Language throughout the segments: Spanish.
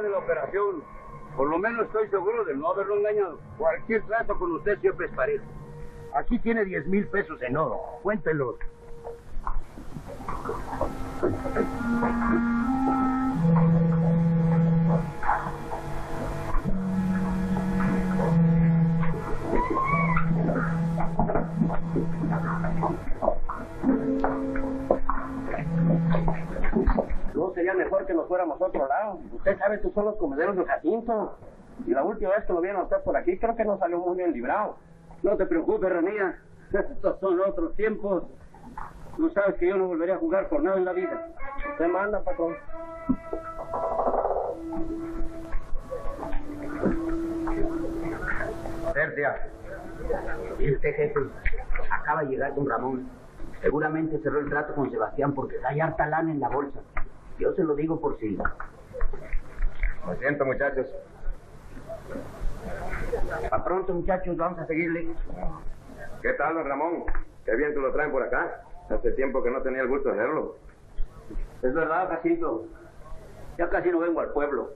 agrade la operación. Por lo menos estoy seguro de no haberlo engañado. Cualquier trato con usted siempre es parejo. Aquí tiene 10 mil pesos en oro. Cuéntelos. Que nos fuéramos a otro lado. Usted sabe, estos son los comederos de Jacinto. Y la última vez que lo vieron usted por aquí, creo que no salió muy bien librado. No te preocupes, Ranía. Estos son otros tiempos. Tú sabes que yo no volveré a jugar por nada en la vida. Usted manda, patrón. Tercia. Y usted, jefe, acaba de llegar don Ramón. Seguramente cerró el trato con Sebastián porque hay harta lana en la bolsa. Yo se lo digo por si. Lo siento, muchachos. A pronto, muchachos, vamos a seguirle. ¿Qué tal, don Ramón? Qué bien que lo traen por acá. Hace tiempo que no tenía el gusto de verlo. Es verdad, Jacinto. Ya casi no vengo al pueblo.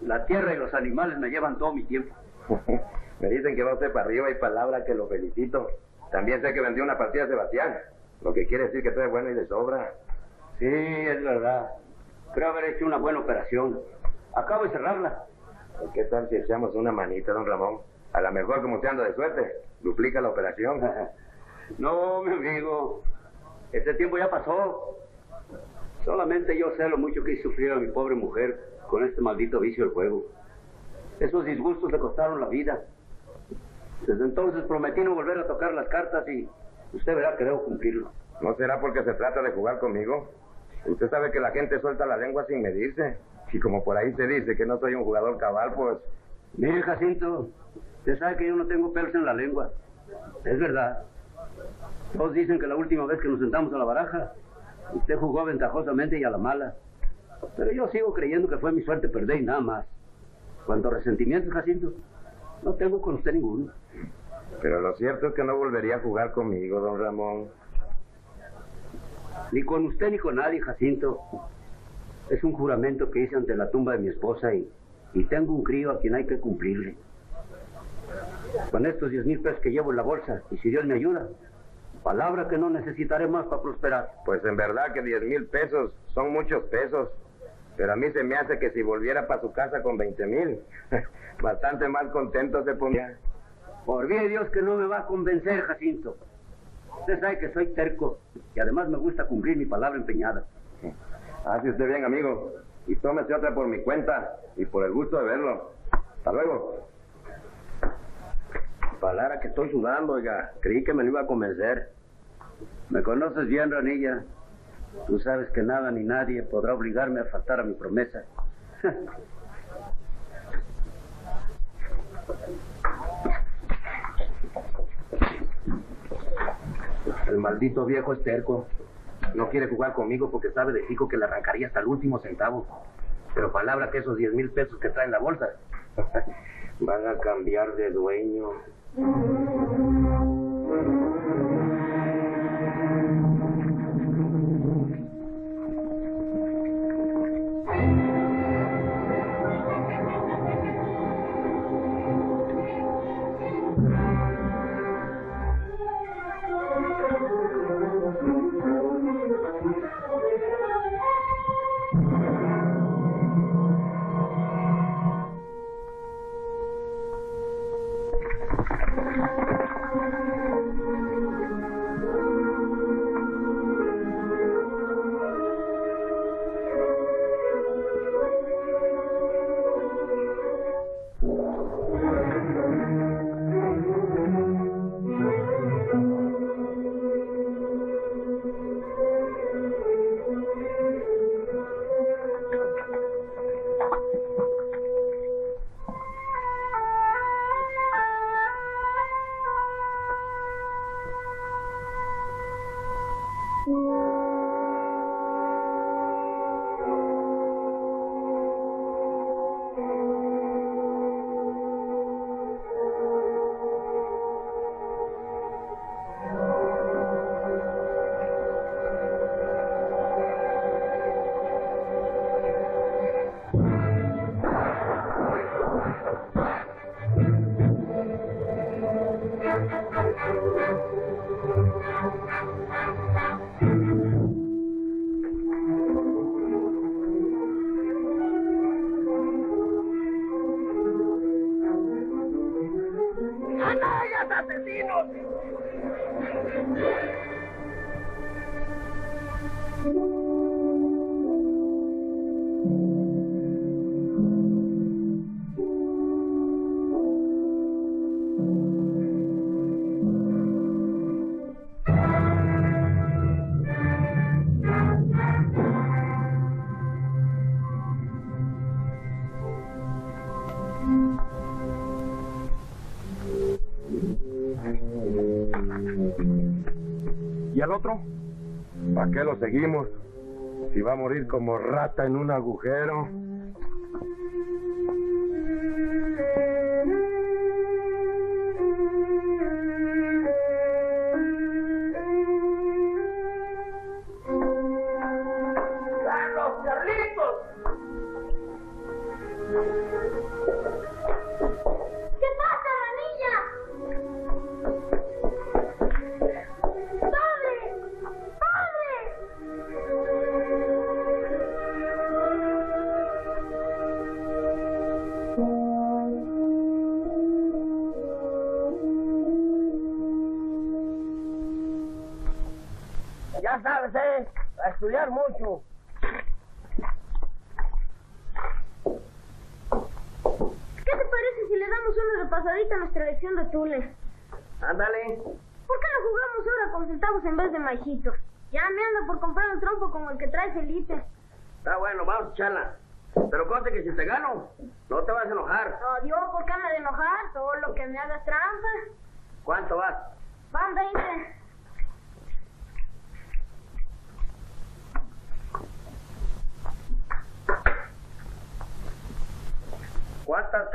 La tierra y los animales me llevan todo mi tiempo. Me dicen que va usted para arriba y palabra que lo felicito. También sé que vendió una partida a Sebastián. Lo que quiere decir que es bueno y de sobra. Sí, es verdad. Creo haber hecho una buena operación. Acabo de cerrarla. ¿Y ¿Qué tal si echamos una manita, don Ramón? A lo mejor, como usted anda de suerte, duplica la operación. No, mi amigo. Ese tiempo ya pasó. Solamente yo sé lo mucho que a mi pobre mujer con este maldito vicio del juego. Esos disgustos le costaron la vida. Desde entonces prometí no volver a tocar las cartas y usted verá que debo cumplirlo. ¿No será porque se trata de jugar conmigo? Usted sabe que la gente suelta la lengua sin medirse. Y como por ahí se dice que no soy un jugador cabal, pues... Mire, Jacinto, usted sabe que yo no tengo pelos en la lengua. Es verdad. Todos dicen que la última vez que nos sentamos a la baraja, usted jugó aventajosamente y a la mala. Pero yo sigo creyendo que fue mi suerte perder y nada más. Cuanto a resentimientos, Jacinto, no tengo con usted ninguno. Pero lo cierto es que no volvería a jugar conmigo, don Ramón. Ni con usted ni con nadie, Jacinto. Es un juramento que hice ante la tumba de mi esposa y, y tengo un crío a quien hay que cumplirle. Con estos diez mil pesos que llevo en la bolsa, y si Dios me ayuda, palabra que no necesitaré más para prosperar. Pues en verdad que 10 mil pesos son muchos pesos. Pero a mí se me hace que si volviera para su casa con 20 mil, bastante más contento se ponía. Por bien Dios que no me va a convencer, Jacinto. Usted sabe que soy terco y además me gusta cumplir mi palabra empeñada. Hace usted bien, amigo. Y tómese otra por mi cuenta y por el gusto de verlo. Hasta luego. Palabra que estoy sudando, oiga. Creí que me lo iba a convencer. Me conoces bien, Ranilla. Tú sabes que nada ni nadie podrá obligarme a faltar a mi promesa. El maldito viejo es terco. No quiere jugar conmigo porque sabe de fijo que le arrancaría hasta el último centavo. Pero palabra que esos 10 mil pesos que trae en la bolsa van a cambiar de dueño. ¿Para qué lo seguimos? Si va a morir como rata en un agujero.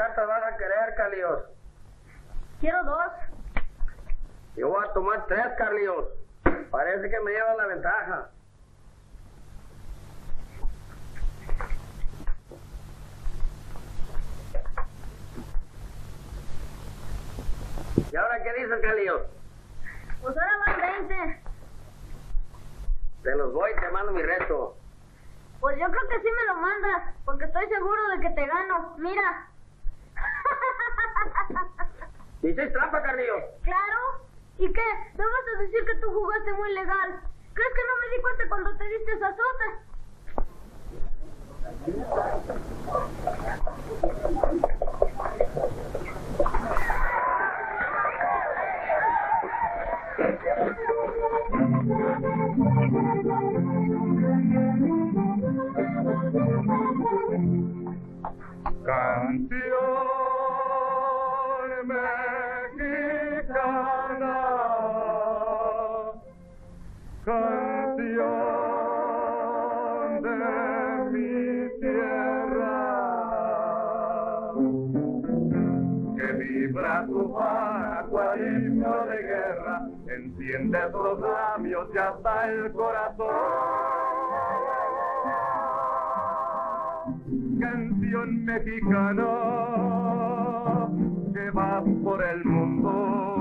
¿Cuántas cartas vas a querer, Carlios? Quiero dos. Yo voy a tomar tres, Carlios. Parece que me lleva la ventaja. ¿Y ahora qué dices, Carlios? Pues ahora van 20. Te los voy, te mando mi resto. Pues yo creo que sí me lo mandas, porque estoy seguro de que te gano. Mira. ¿Dices trampa, Carlios? Claro. ¿Y qué? ¿Me vas a decir que tú jugaste muy legal? ¿Crees que no me di cuenta cuando te diste esa sota? Canción enciende los labios y hasta el corazón. canción mexicana que va por el mundo.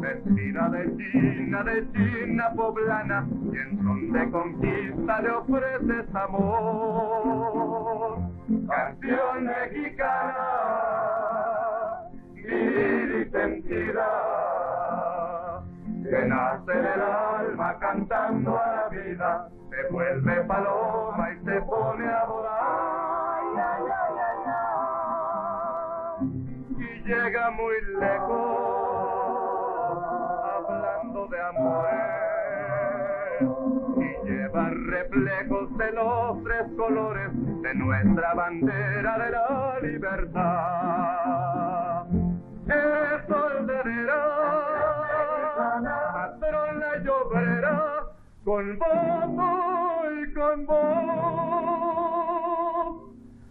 Vestida de china, de china poblana, y en son de conquista le ofreces amor. Canción mexicana, y sentida, que nace del alma cantando a la vida, se vuelve paloma y se pone a volar. Y llega muy lejos, hablando de amores, y lleva reflejos de los tres colores de nuestra bandera de la libertad. Es con voto y con voz.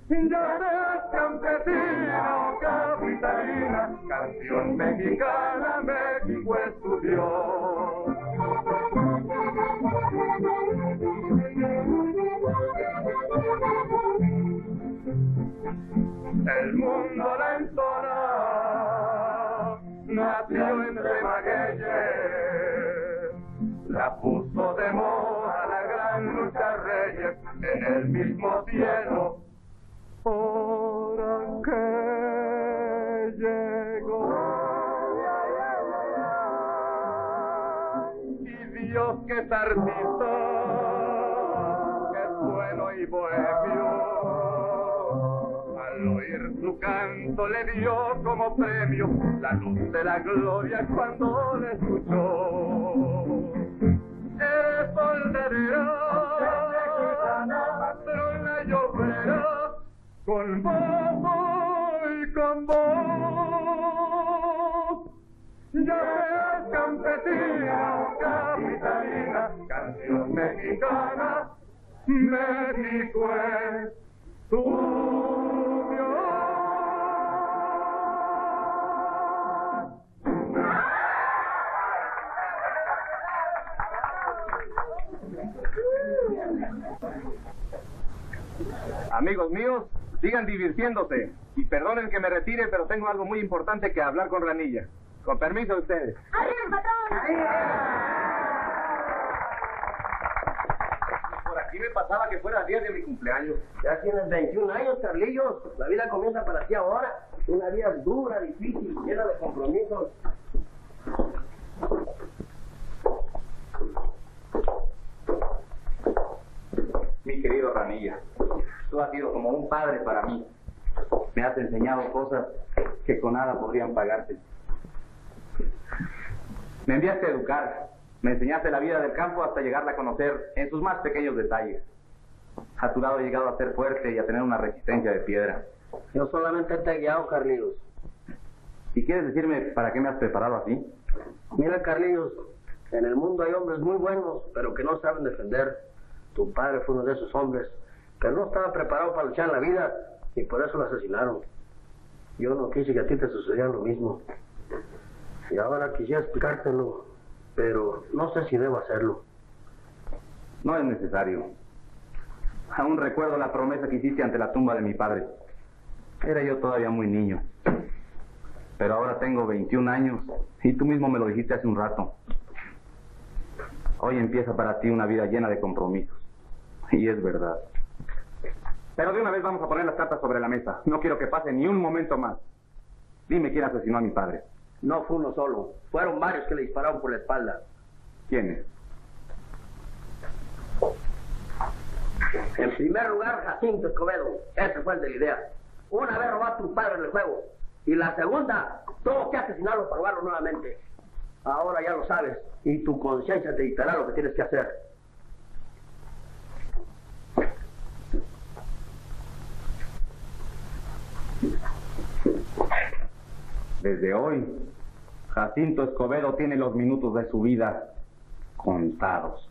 Ya ves campesina o capitalina, canción mexicana, México es tu Dios. El mundo la entona, nació entre magueyes, moda la gran lucha reyes en el mismo cielo. Ahora que llegó y Dios que tardito bueno y bohemio. Al oír su canto le dio como premio la luz de la gloria cuando le escuchó. Eres soldadera, patrona obrera, con vos y con vos. Ya seas campesina capitalina, canción mexicana, México es tu Amigos míos, sigan divirtiéndose. Y perdonen que me retire, pero tengo algo muy importante que hablar con Ranilla. Con permiso de ustedes. ¡Arriba, patrón! Por aquí me pasaba que fuera el día de mi cumpleaños. Ya tienes 21 años, Carlillos. La vida comienza para ti ahora. Una vida dura, difícil, llena de compromisos. Mi querido Ranilla, tú has sido como un padre para mí. Me has enseñado cosas que con nada podrían pagarte. Me enviaste a educar, me enseñaste la vida del campo hasta llegarla a conocer en sus más pequeños detalles. A tu lado he llegado a ser fuerte y a tener una resistencia de piedra. Yo solamente te he guiado, Carlillos. ¿Y quieres decirme para qué me has preparado así? Mira, Carlillos, en el mundo hay hombres muy buenos, pero que no saben defender. Tu padre fue uno de esos hombres que no estaba preparado para luchar en la vida y por eso lo asesinaron. Yo no quise que a ti te sucediera lo mismo. Y ahora quisiera explicártelo, pero no sé si debo hacerlo. No es necesario. Aún recuerdo la promesa que hiciste ante la tumba de mi padre. Era yo todavía muy niño. Pero ahora tengo 21 años y tú mismo me lo dijiste hace un rato. Hoy empieza para ti una vida llena de compromisos. Y es verdad. Pero de una vez vamos a poner las cartas sobre la mesa. No quiero que pase ni un momento más. Dime quién asesinó a mi padre. No fue uno solo, fueron varios que le dispararon por la espalda. ¿Quién es? En primer lugar, Jacinto Escobedo. Ese fue el de la idea. Una vez robó a tu padre en el juego. Y la segunda, tuvo que asesinarlo para robarlo nuevamente. Ahora ya lo sabes. Y tu conciencia te dictará lo que tienes que hacer. Desde hoy, Jacinto Escobedo tiene los minutos de su vida contados.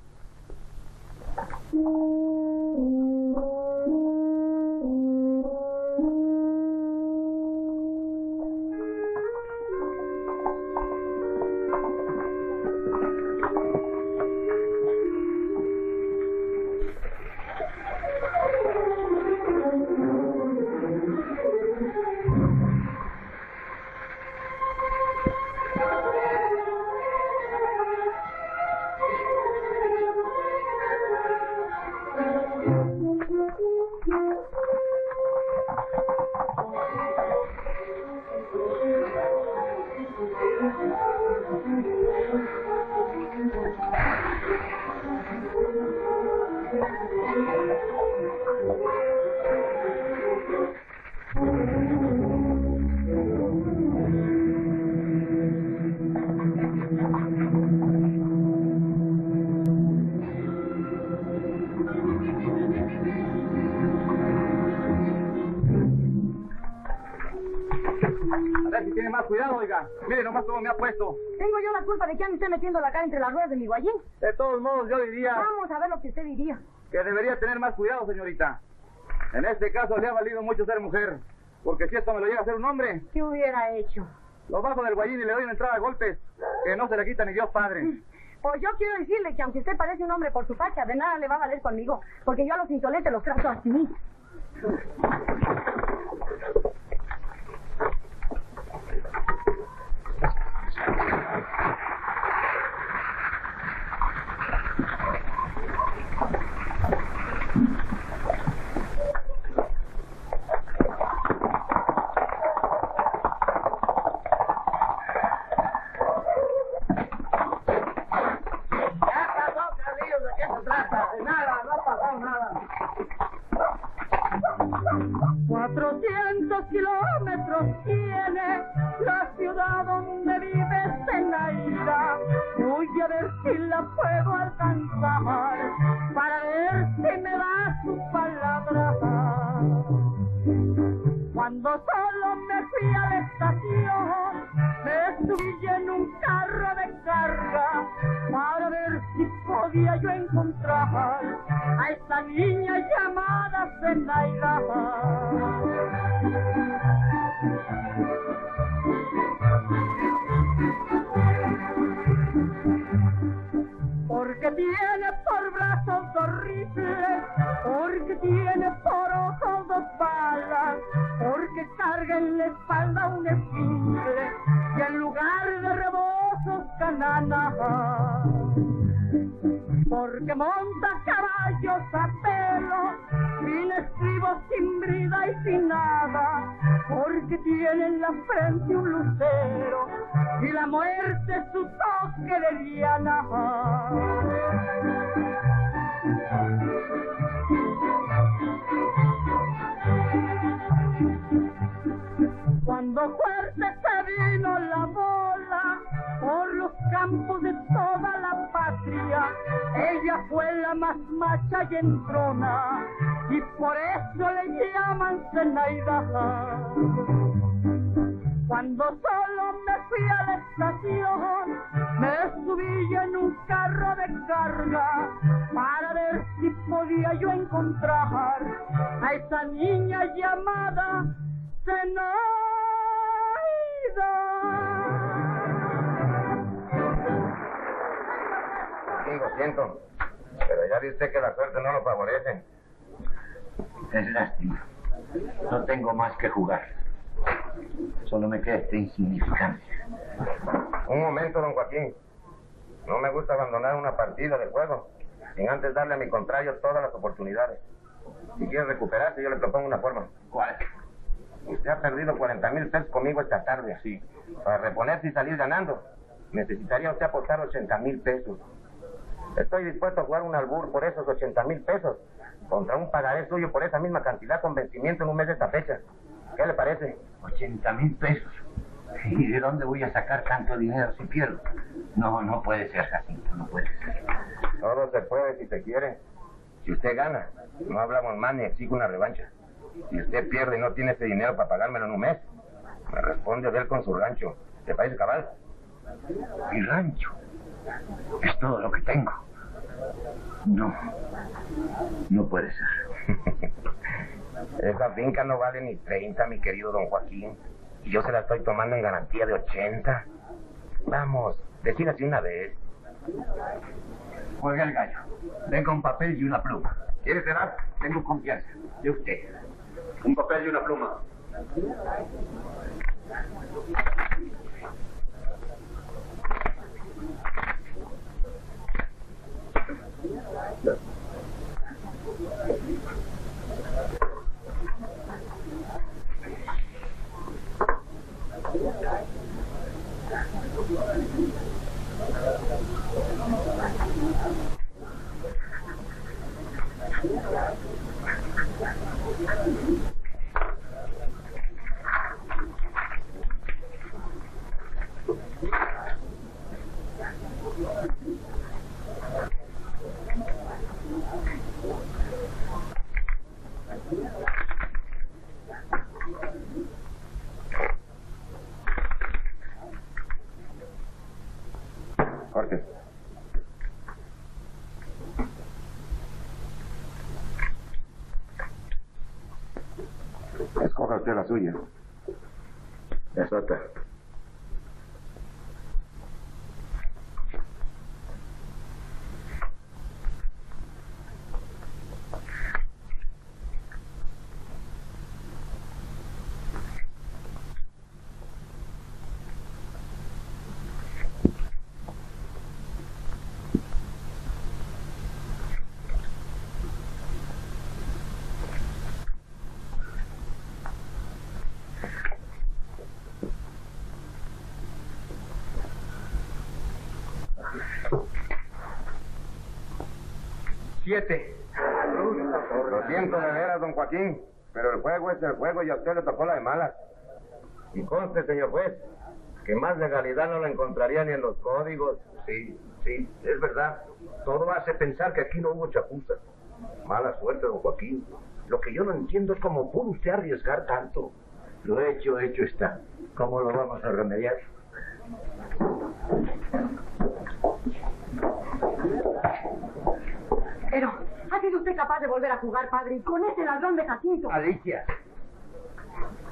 Todos modos, yo diría Vamos a ver lo que usted diría. que debería tener más cuidado, señorita. En este caso le ha valido mucho ser mujer. Porque si esto me lo llega a hacer un hombre, ¿Qué hubiera hecho? lo bajo del guayín y le doy una entrada a golpes. Que no se le quita ni Dios padre. Pues yo quiero decirle que aunque usted parece un hombre por su facha, de nada le va a valer conmigo. Porque yo a los insolentes los trato así. Darle a mi contrario todas las oportunidades. Si quiere recuperarse, yo le propongo una forma. ¿Cuál? Usted ha perdido 40 mil pesos conmigo esta tarde. Sí. Para reponerse y salir ganando, necesitaría usted aportar 80 mil pesos. Estoy dispuesto a jugar un albur por esos 80 mil pesos contra un pagaré suyo por esa misma cantidad con vencimiento en un mes de esta fecha. ¿Qué le parece? 80 mil pesos. ¿Y de dónde voy a sacar tanto dinero si pierdo? No, no puede ser, Jacinto, no puede ser. Todo se puede si se quiere. Si usted gana, no hablamos más ni exijo una revancha. Si usted pierde y no tiene ese dinero para pagármelo en un mes, me responde de él con su rancho. ¿Te parece cabal? Mi rancho. Es todo lo que tengo. No. No puede ser. Esa finca no vale ni 30, mi querido don Joaquín. Y yo se la estoy tomando en garantía de 80. Vamos, decídase una vez. Juega el gallo. Venga un papel y una pluma. ¿Quiere cerrar? Tengo confianza. De usted. Un papel y una pluma. Escoja usted la Siete. Lo siento de veras, don Joaquín, pero el juego es el juego y a usted le tocó la de malas. Y conste, señor juez, que más legalidad no la encontraría ni en los códigos. Sí, sí, es verdad. Todo hace pensar que aquí no hubo chapuza. Mala suerte, don Joaquín. Lo que yo no entiendo es cómo pudo usted arriesgar tanto. Lo hecho, hecho está. ¿Cómo lo vamos a remediar? Pero, ¿ha sido usted capaz de volver a jugar, padre, con ese ladrón de Jacinto? Alicia.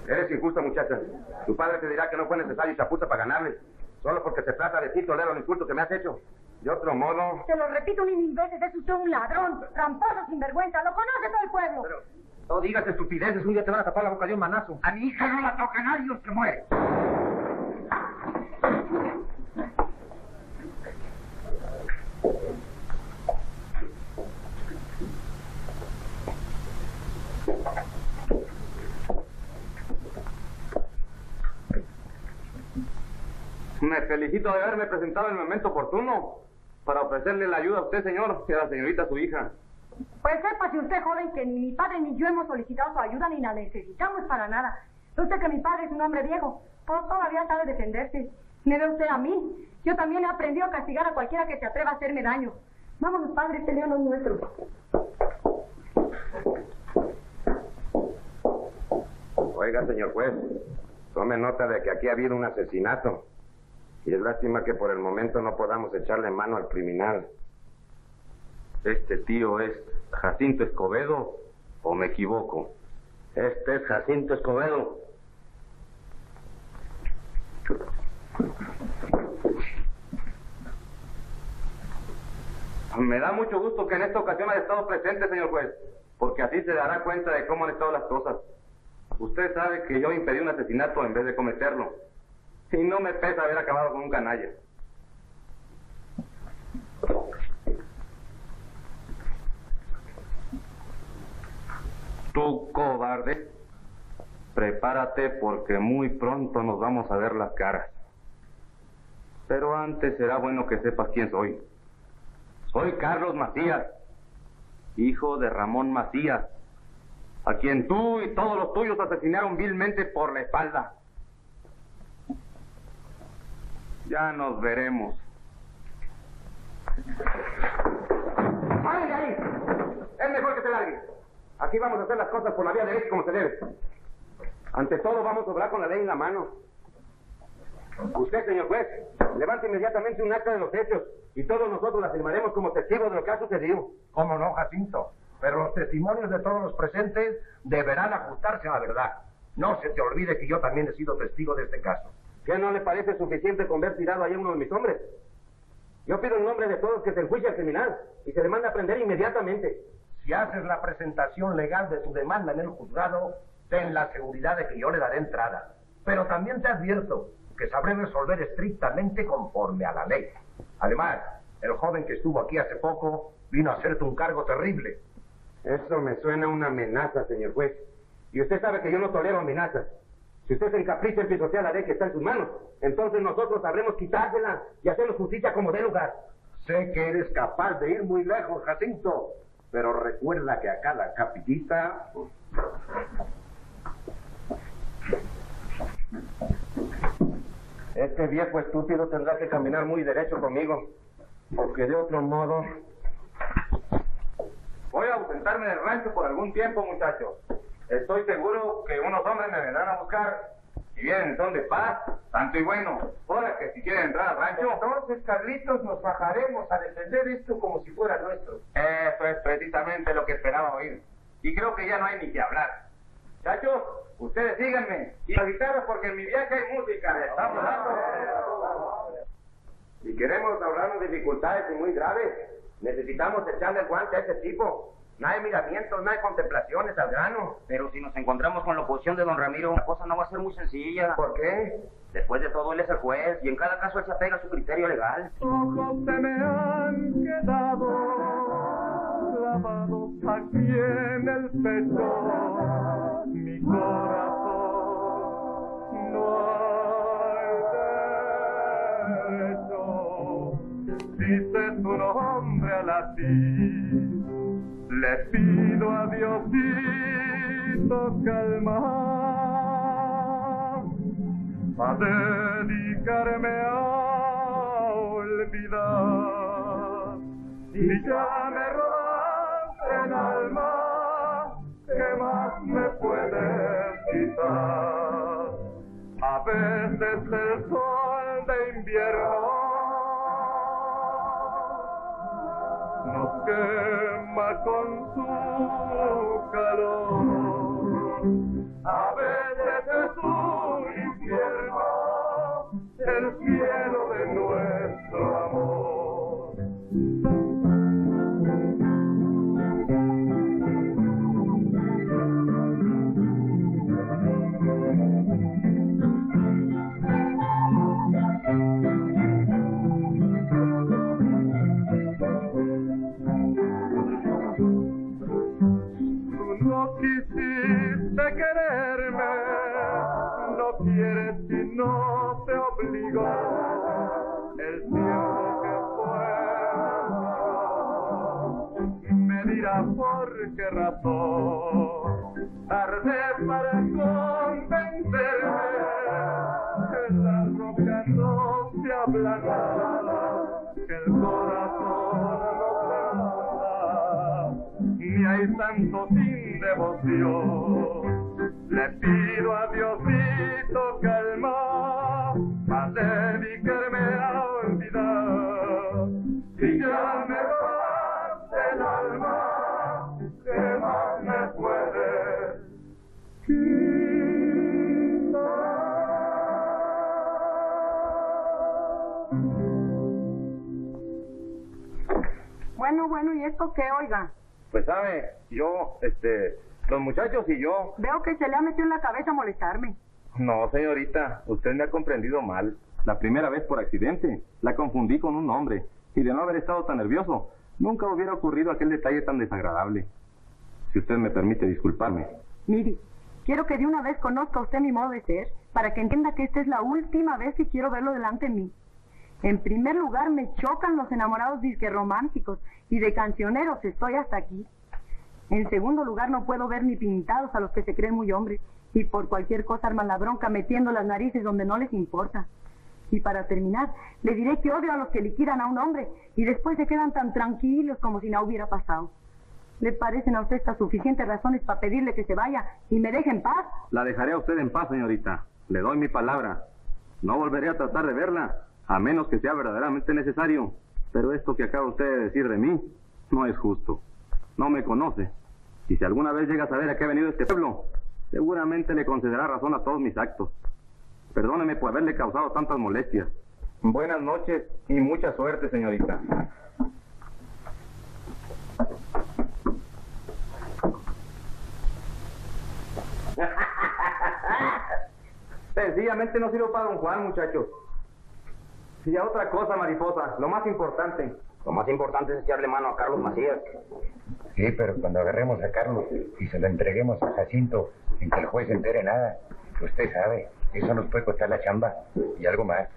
Eres injusta, muchacha. Tu padre te dirá que no fue necesario chapuza para ganarle. Solo porque se trata de ti tolero el insulto que me has hecho. De otro modo... Se lo repito mil mil veces, es usted un ladrón, tramposo, sinvergüenza, lo conoce todo el pueblo. Pero no digas estupideces, un día te van a tapar la boca de un manazo. A mi hija no la toca nadie o se muere. Me felicito de haberme presentado en el momento oportuno para ofrecerle la ayuda a usted, señor, y a la señorita su hija. Pues sepa si usted, joven, que ni mi padre ni yo hemos solicitado su ayuda ni la necesitamos para nada. Usted que mi padre es un hombre viejo, pues todavía sabe defenderse. Me ve usted a mí. Yo también he aprendido a castigar a cualquiera que se atreva a hacerme daño. Vámonos, padre, este león no es nuestro. Oiga, señor juez, tome nota de que aquí ha habido un asesinato. Y es lástima que por el momento no podamos echarle mano al criminal. ¿Este tío es Jacinto Escobedo o me equivoco? Este es Jacinto Escobedo. Me da mucho gusto que en esta ocasión haya estado presente, señor juez, porque así se dará cuenta de cómo han estado las cosas. Usted sabe que yo impedí un asesinato en vez de cometerlo. Y no me pesa haber acabado con un canalla. Tú, cobarde, prepárate porque muy pronto nos vamos a ver las caras. Pero antes será bueno que sepas quién soy. Soy Carlos Macías, hijo de Ramón Macías, a quien tú y todos los tuyos asesinaron vilmente por la espalda. Ya nos veremos. ¡Paren de ahí! Es mejor que se largue. Aquí vamos a hacer las cosas por la vía derecha como se debe. Ante todo vamos a obrar con la ley en la mano. Usted, señor juez, levante inmediatamente un acta de los hechos y todos nosotros la firmaremos como testigos de lo que ha sucedido. ¿Cómo no, Jacinto? Pero los testimonios de todos los presentes deberán ajustarse a la verdad. No se te olvide que yo también he sido testigo de este caso. ¿Qué no le parece suficiente con ver tirado ahí a uno de mis hombres? Yo pido en nombre de todos que se enjuicie al criminal y se le mande a prender inmediatamente. Si haces la presentación legal de tu demanda en el juzgado, ten la seguridad de que yo le daré entrada. Pero también te advierto que sabré resolver estrictamente conforme a la ley. Además, el joven que estuvo aquí hace poco vino a hacerte un cargo terrible. Eso me suena a una amenaza, señor juez. Y usted sabe que yo no tolero amenazas. Si usted se encapricha en pisotear la ley que está en sus manos, entonces nosotros sabremos quitársela y hacernos justicia como dé lugar. Sé que eres capaz de ir muy lejos, Jacinto, pero recuerda que a cada capillita... Este viejo estúpido tendrá que caminar muy derecho conmigo, porque de otro modo... Voy a ausentarme del rancho por algún tiempo, muchachos. Estoy seguro que unos hombres me vendrán a buscar y vienen son de paz, santo y bueno. Ahora que si quieren entrar al rancho... Entonces, Carlitos, nos bajaremos a defender esto como si fuera nuestro. Eso es precisamente lo que esperaba oír. Y creo que ya no hay ni que hablar. Muchachos, ustedes síganme. Y la guitarra porque en mi viaje hay música. Estamos dando. Si queremos ahorrarnos dificultades y muy graves, necesitamos echarle el guante a ese tipo. No hay miramientos, no hay contemplaciones al grano. Pero si nos encontramos con la oposición de don Ramiro, la cosa no va a ser muy sencilla. ¿Por qué? Después de todo, él es el juez y en cada caso él se apega a su criterio legal. ojos se me han quedado clavados aquí en el pecho. Mi corazón no hay derecho. Dice tu nombre al latir. Le pido a Diosito calma a dedicarme a olvidar. Y ya me robaste el alma, ¿qué más me puedes quitar? A veces el sol de invierno quema con su calor. Pues sabe, yo, este, los muchachos y yo. Veo que se le ha metido en la cabeza molestarme. No, señorita, usted me ha comprendido mal. La primera vez por accidente, la confundí con un hombre. Y de no haber estado tan nervioso, nunca hubiera ocurrido aquel detalle tan desagradable. Si usted me permite disculparme. Mire, quiero que de una vez conozca usted mi modo de ser, para que entienda que esta es la última vez que quiero verlo delante de mí. En primer lugar, me chocan los enamorados disque románticos, y de cancioneros estoy hasta aquí. En segundo lugar, no puedo ver ni pintados a los que se creen muy hombres, y por cualquier cosa arman la bronca metiendo las narices donde no les importa. Y para terminar, le diré que odio a los que liquidan a un hombre y después se quedan tan tranquilos como si nada hubiera pasado. ¿Le parecen a usted estas suficientes razones para pedirle que se vaya y me deje en paz? La dejaré a usted en paz, señorita. Le doy mi palabra. No volveré a tratar de verla, a menos que sea verdaderamente necesario. Pero esto que acaba usted de decir de mí no es justo. No me conoce. Y si alguna vez llega a saber a qué ha venido este pueblo, seguramente le concederá razón a todos mis actos. Perdóneme por haberle causado tantas molestias. Buenas noches y mucha suerte, señorita. Sencillamente no sirvo para don Juan, muchachos. Y ya otra cosa, mariposa, lo más importante. Lo más importante es echarle mano a Carlos Macías. Sí, pero cuando agarremos a Carlos y se lo entreguemos a Jacinto sin que el juez se entere nada, usted sabe, eso nos puede costar la chamba y algo más.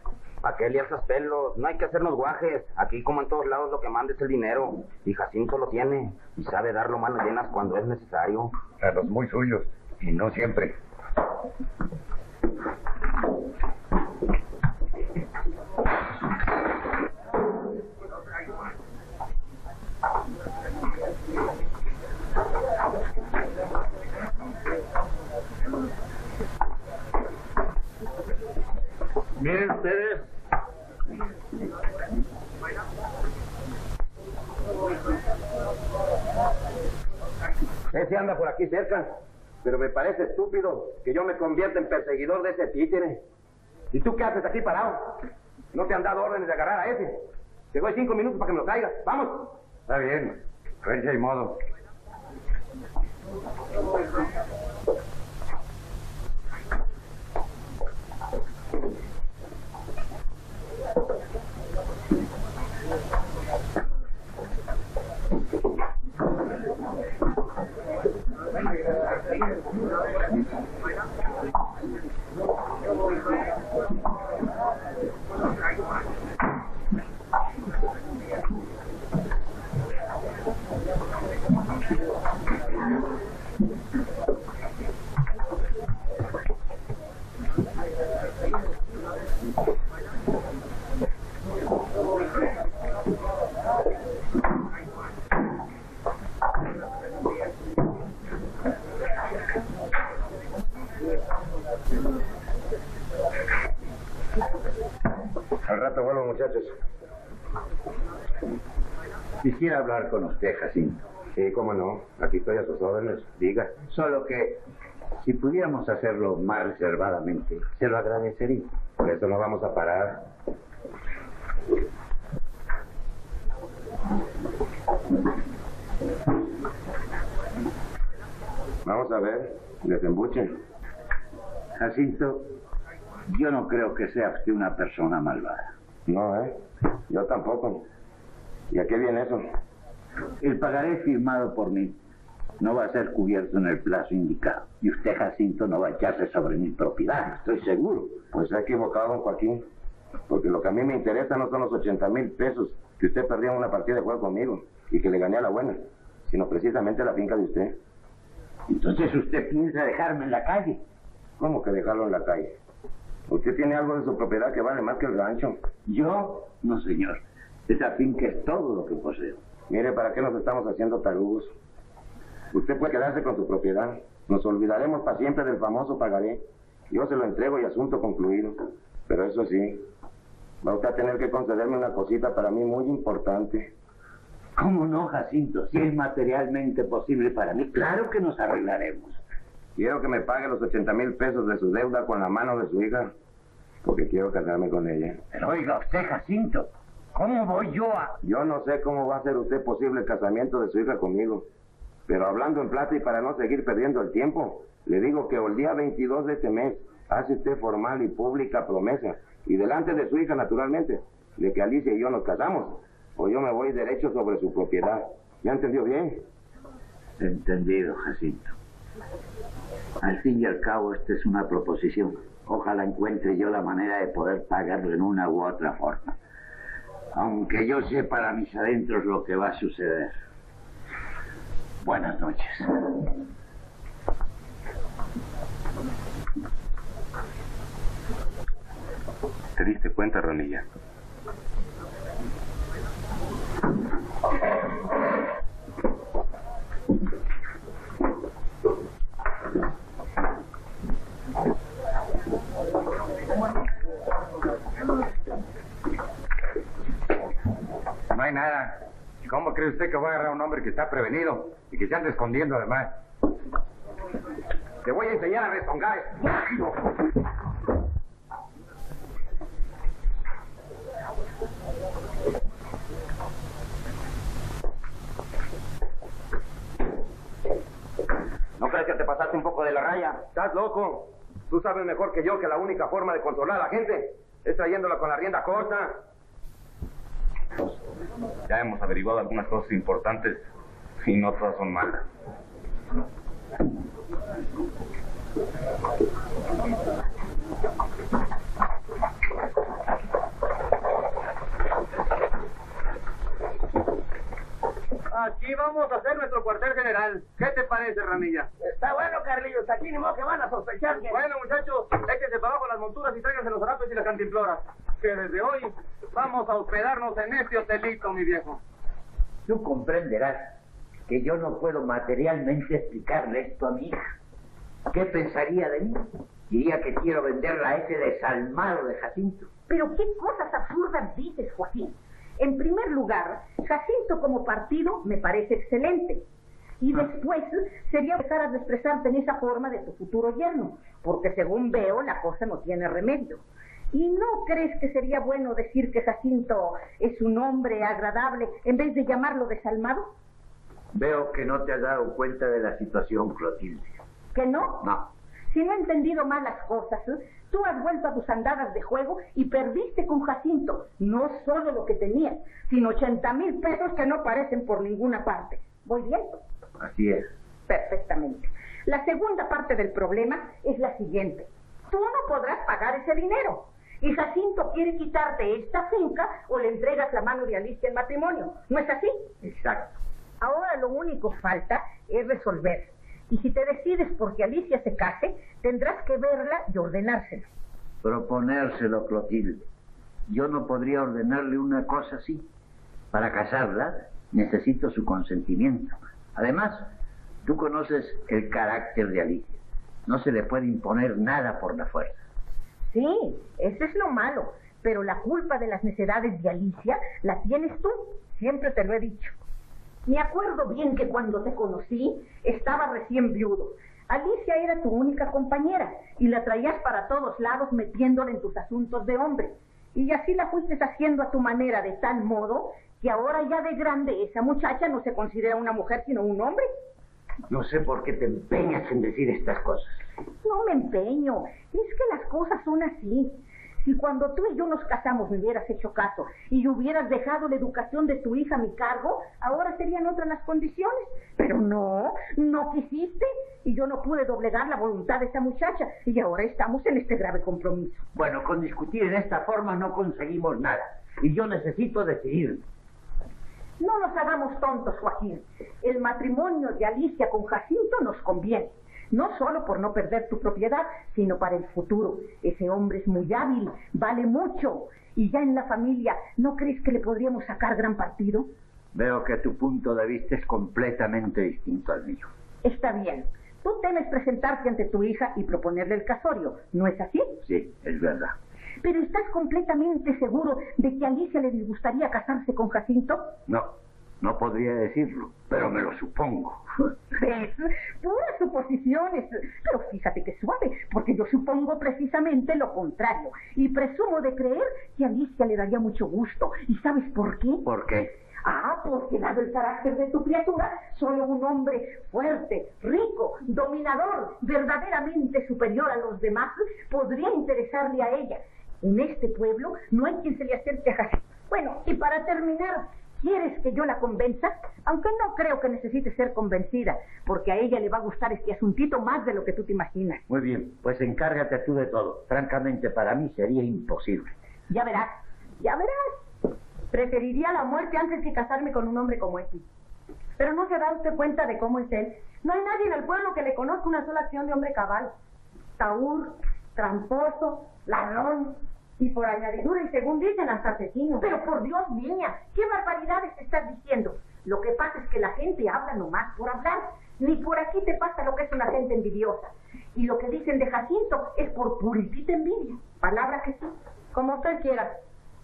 ¿Para qué le alzas pelos? No hay que hacernos guajes. Aquí, como en todos lados, lo que manda es el dinero. Y Jacinto lo tiene. Y sabe darlo manos llenas cuando es necesario. A los muy suyos y no siempre. Miren ustedes. Ese anda por aquí cerca. Pero me parece estúpido que yo me convierta en perseguidor de ese títere. ¿Y tú qué haces aquí parado? ¿No te han dado órdenes de agarrar a ese? Te doy cinco minutos para que me lo traigas. ¡Vamos! Está bien, a ver si hay modo. Quisiera hablar con usted, Jacinto. Sí, cómo no. Aquí estoy a sus órdenes. Diga. Solo que si pudiéramos hacerlo más reservadamente, se lo agradecería. Por eso no vamos a parar. Vamos a ver, desembuchen. Jacinto, yo no creo que sea usted una persona malvada. No, ¿eh? Yo tampoco. ¿Y a qué viene eso? El pagaré firmado por mí no va a ser cubierto en el plazo indicado. Y usted, Jacinto, no va a echarse sobre mi propiedad, estoy seguro. Pues se ha equivocado, don Joaquín. Porque lo que a mí me interesa no son los 80 mil pesos que usted perdió en una partida de juego conmigo y que le gané a la buena, sino precisamente la finca de usted. Entonces usted piensa dejarme en la calle. ¿Cómo que dejarlo en la calle? Usted tiene algo de su propiedad que vale más que el rancho. ¿Yo? No, señor. Esa finca es todo lo que poseo. Mire, ¿para qué nos estamos haciendo tarugos? Usted puede quedarse con su propiedad. Nos olvidaremos para siempre del famoso pagaré. Yo se lo entrego y asunto concluido. Pero eso sí, va usted a tener que concederme una cosita para mí muy importante. ¿Cómo no, Jacinto? Si es materialmente posible para mí, claro que nos arreglaremos. Quiero que me pague los 80 mil pesos de su deuda con la mano de su hija, porque quiero casarme con ella. Pero oiga usted, Jacinto, ¿cómo voy yo a...? Yo no sé cómo va a ser usted posible el casamiento de su hija conmigo, pero hablando en plata y para no seguir perdiendo el tiempo, le digo que el día 22 de este mes hace usted formal y pública promesa, y delante de su hija, naturalmente, de que Alicia y yo nos casamos, o yo me voy derecho sobre su propiedad. ¿Ya entendió bien? Entendido, Jacinto. Al fin y al cabo, esta es una proposición. Ojalá encuentre yo la manera de poder pagarlo en una u otra forma. Aunque yo sé para mis adentros lo que va a suceder. Buenas noches. ¿Te diste cuenta, Ronilla? No hay nada. ¿Cómo cree usted que voy a agarrar a un hombre que está prevenido y que se anda escondiendo además? Te voy a enseñar a rezongar. ¿No crees que te pasaste un poco de la raya? ¿Estás loco? Tú sabes mejor que yo que la única forma de controlar a la gente es trayéndola con la rienda corta. Ya hemos averiguado algunas cosas importantes y no todas son malas. Aquí vamos a hacer nuestro cuartel general. ¿Qué te parece, Ramilla? Está bueno, Carlillos. Aquí ni modo que van a sospechar que... Bueno, muchachos, échense para abajo las monturas y tráiganse los zarapes y las cantimploras. Que desde hoy vamos a hospedarnos en este hotelito, mi viejo. Tú comprenderás que yo no puedo materialmente explicarle esto a mi hija. ¿Qué pensaría de mí? Diría que quiero venderla a ese desalmado de Jacinto. Pero qué cosas absurdas dices, Joaquín. En primer lugar, Jacinto como partido me parece excelente. Y después sería empezar a expresarte en esa forma de tu futuro yerno, porque según veo la cosa no tiene remedio. ¿Y no crees que sería bueno decir que Jacinto es un hombre agradable en vez de llamarlo desalmado? Veo que no te has dado cuenta de la situación, Clotilde. ¿Que no? No. Si no he entendido mal las cosas, ¿eh? tú has vuelto a tus andadas de juego y perdiste con Jacinto no solo lo que tenías, sino 80 mil pesos que no parecen por ninguna parte. ¿Voy bien? Así es. Perfectamente. La segunda parte del problema es la siguiente. Tú no podrás pagar ese dinero. Y Jacinto quiere quitarte esta finca o le entregas la mano de Alicia en matrimonio. ¿No es así? Exacto. Ahora lo único que falta es resolver. Y si te decides porque Alicia se case, tendrás que verla y ordenársela. Proponérselo, Clotilde. Yo no podría ordenarle una cosa así. Para casarla, necesito su consentimiento. Además, tú conoces el carácter de Alicia. No se le puede imponer nada por la fuerza. Sí, ese es lo malo. pero la culpa de las necedades de Alicia la tienes tú, siempre te lo he dicho. Me acuerdo bien que cuando te conocí estaba recién viudo. Alicia era tu única compañera y la traías para todos lados metiéndola en tus asuntos de hombre. Y así la fuiste haciendo a tu manera de tal modo que ahora ya de grande esa muchacha no se considera una mujer sino un hombre. No sé por qué te empeñas en decir estas cosas. No me empeño, es que las cosas son así. Si cuando tú y yo nos casamos me hubieras hecho caso y hubieras dejado la educación de tu hija a mi cargo, ahora serían otras las condiciones. Pero no, no quisiste y yo no pude doblegar la voluntad de esa muchacha y ahora estamos en este grave compromiso. Bueno, con discutir en esta forma no conseguimos nada y yo necesito decidir. No nos hagamos tontos, Joaquín. El matrimonio de Alicia con Jacinto nos conviene. No solo por no perder tu propiedad, sino para el futuro. Ese hombre es muy hábil, vale mucho. Y ya en la familia, ¿no crees que le podríamos sacar gran partido? Veo que tu punto de vista es completamente distinto al mío. Está bien. Tú temes presentarte ante tu hija y proponerle el casorio, ¿no es así? Sí, es verdad. Pero ¿estás completamente seguro de que a Alicia le disgustaría casarse con Jacinto? No, no podría decirlo, pero me lo supongo. ¿Ves? Puras suposiciones. Pero fíjate que suave, porque yo supongo precisamente lo contrario. Y presumo de creer que a Alicia le daría mucho gusto. ¿Y sabes por qué? ¿Por qué? Ah, porque dado el carácter de tu criatura, solo un hombre fuerte, rico, dominador, verdaderamente superior a los demás, podría interesarle a ella. En este pueblo no hay quien se le acerque a. Bueno, y para terminar, ¿quieres que yo la convenza? Aunque no creo que necesite ser convencida, porque a ella le va a gustar este asuntito más de lo que tú te imaginas. Muy bien, pues encárgate tú de todo. Francamente, para mí sería imposible. Ya verás, ya verás. Preferiría la muerte antes que casarme con un hombre como este. Pero no se da usted cuenta de cómo es él. No hay nadie en el pueblo que le conozca una sola acción de hombre cabal. Taur, tramposo, ladrón, y por añadidura, y según dicen, hasta asesino. Pero por Dios, niña, ¿qué barbaridades estás diciendo? Lo que pasa es que la gente habla nomás por hablar. Ni por aquí te pasa lo que es una gente envidiosa. Y lo que dicen de Jacinto es por puritita envidia. Palabra que sí. Como usted quiera.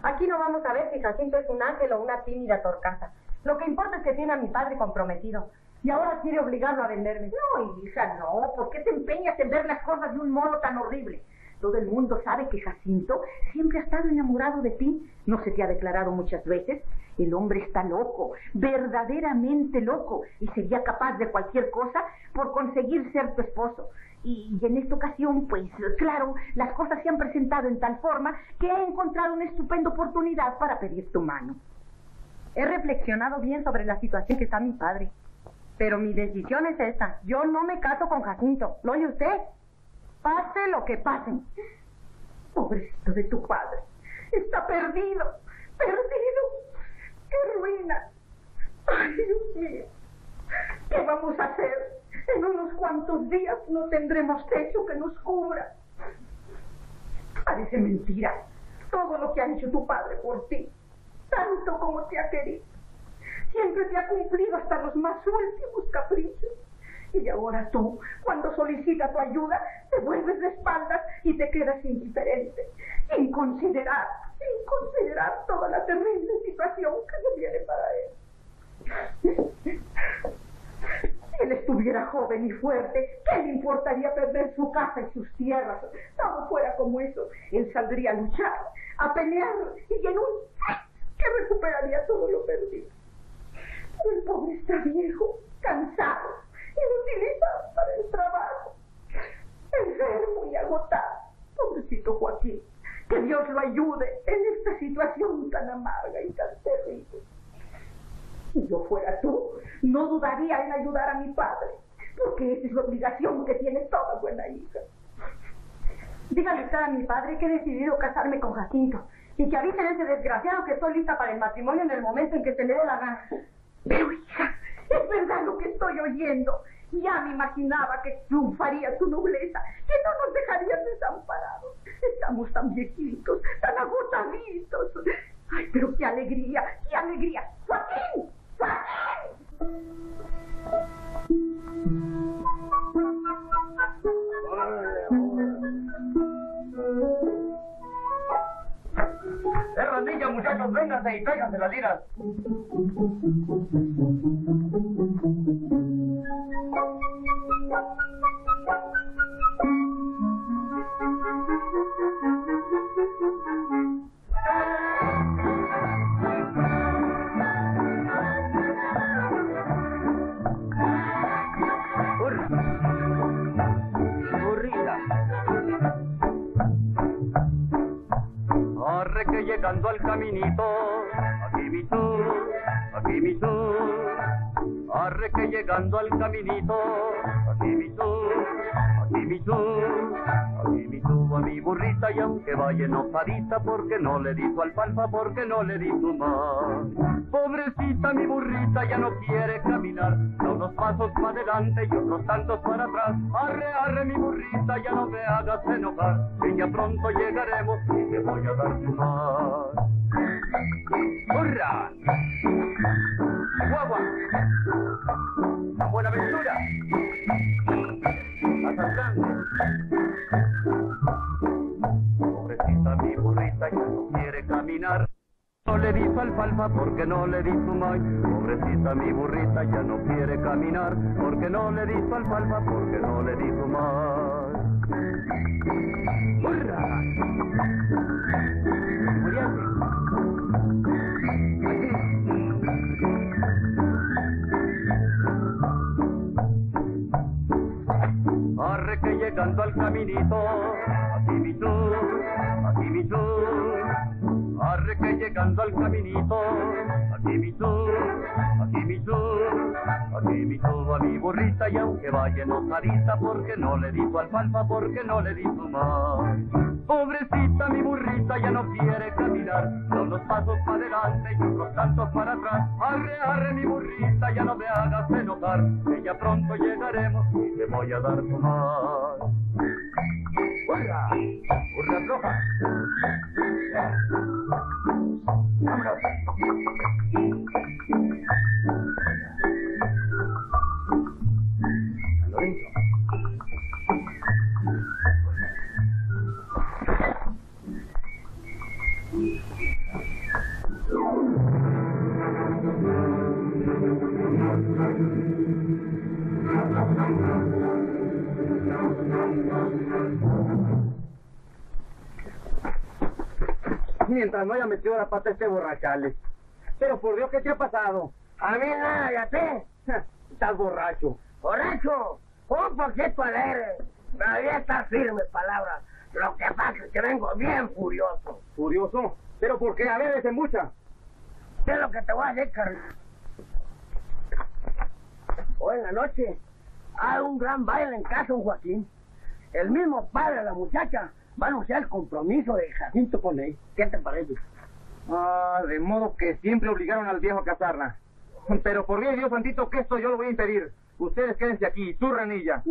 Aquí no vamos a ver si Jacinto es un ángel o una tímida torcaza. Lo que importa es que tiene a mi padre comprometido. Y ahora quiere obligarlo a venderme. No, hija, no. ¿Por qué te empeñas en ver las cosas de un modo tan horrible? Todo el mundo sabe que Jacinto siempre ha estado enamorado de ti. ¿No se te ha declarado muchas veces? El hombre está loco, verdaderamente loco, y sería capaz de cualquier cosa por conseguir ser tu esposo. Y, en esta ocasión, pues claro, las cosas se han presentado en tal forma que he encontrado una estupenda oportunidad para pedir tu mano. He reflexionado bien sobre la situación que está mi padre. Pero mi decisión es esta. Yo no me caso con Jacinto. ¿Lo oye usted? Pase lo que pase. Pobrecito de tu padre. Está perdido. Perdido. ¡Qué ruina! Ay, Dios mío. ¿Qué vamos a hacer? En unos cuantos días no tendremos techo que nos cubra. Parece mentira todo lo que ha hecho tu padre por ti. Tanto como te ha querido. Siempre te ha cumplido hasta los más últimos caprichos. Y ahora tú, cuando solicita tu ayuda, te vuelves de espaldas y te quedas indiferente, sin considerar, sin considerar toda la terrible situación que se viene para él. Si él estuviera joven y fuerte, ¿qué le importaría perder su casa y sus tierras? Todo fuera como eso. Él saldría a luchar, a pelear y en un que recuperaría todo lo perdido. El pobre está viejo, cansado, inutilizado para el trabajo, enfermo y agotado. Pobrecito Joaquín, que Dios lo ayude en esta situación tan amarga y tan terrible. Si yo fuera tú, no dudaría en ayudar a mi padre, porque esa es la obligación que tiene toda buena hija. Dígale usted a mi padre que he decidido casarme con Jacinto y que avisen a ese desgraciado que estoy lista para el matrimonio en el momento en que se le dé la gana. Pero hija, es verdad lo que estoy oyendo. Ya me imaginaba que triunfaría tu nobleza, que no nos dejarías desamparados. Estamos tan viejitos, tan agotaditos. Ay, pero qué alegría, qué alegría. ¡Joaquín! Caballeros, vénganse y tráiganse las liras. Llegando al caminito, aquí mi tú, aquí mi tú. Arre que llegando al caminito, aquí mi tú, aquí mi tú. Mi burrita y aunque vaya enojadita porque no le di su alfalfa, porque no le di su mar. Pobrecita mi burrita ya no quiere caminar, da unos pasos para adelante y otros tantos para atrás. Arre, arre mi burrita, ya no me hagas enojar, que ya pronto llegaremos y te voy a dar tu mar. ¡Hurra! ¡Chihuahua! ¡Buenaventura! ¡Mazatlán! No le di su alfalfa porque no le di su maíz. Pobrecita mi burrita ya no quiere caminar porque no le di su alfalfa porque no le di su maíz. Muriente. Arre que llegando al caminito, Al caminito, aquí mi tú, aquí mi tú. Aquí mi tú a mi burrita y aunque vaya enojadita porque no le di su alfalfa, porque no le di su mar. Pobrecita mi burrita ya no quiere caminar, da unos pasos para adelante y otros tantos para atrás. Arre, arre mi burrita, ya no me hagas enojar, que ya pronto llegaremos y te voy a dar tu mar. ¡Hurra! ¡Hurra floja! ¡Vámonos! Lorenzo. Mientras no haya metido la pata este borrachales. Pero por Dios, ¿qué te ha pasado? A mí nada, ya te. Estás borracho. ¿Borracho? Un poquito alegre. Todavía está firme, palabra. Lo que pasa es que vengo bien furioso. ¿Furioso? ¿Pero por qué? A ver, desembucha. ¿Qué es lo que te voy a decir, Carlos? Hoy en la noche hay un gran baile en casa, don Joaquín. El mismo padre de la muchacha va a anunciar el compromiso de Jacinto con él. ¿Qué te parece? Ah, de modo que siempre obligaron al viejo a casarla. Pero por bien Dios santito que esto yo lo voy a impedir. Ustedes quédense aquí, tú, ranilla.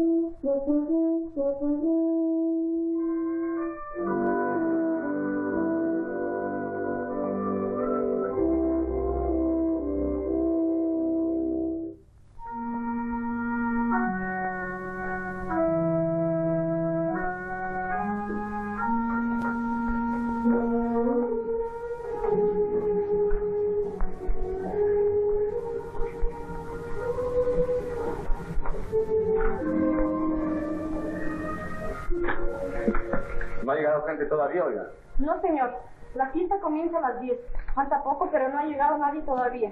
Comienza a las 10. Falta poco, pero no ha llegado nadie todavía.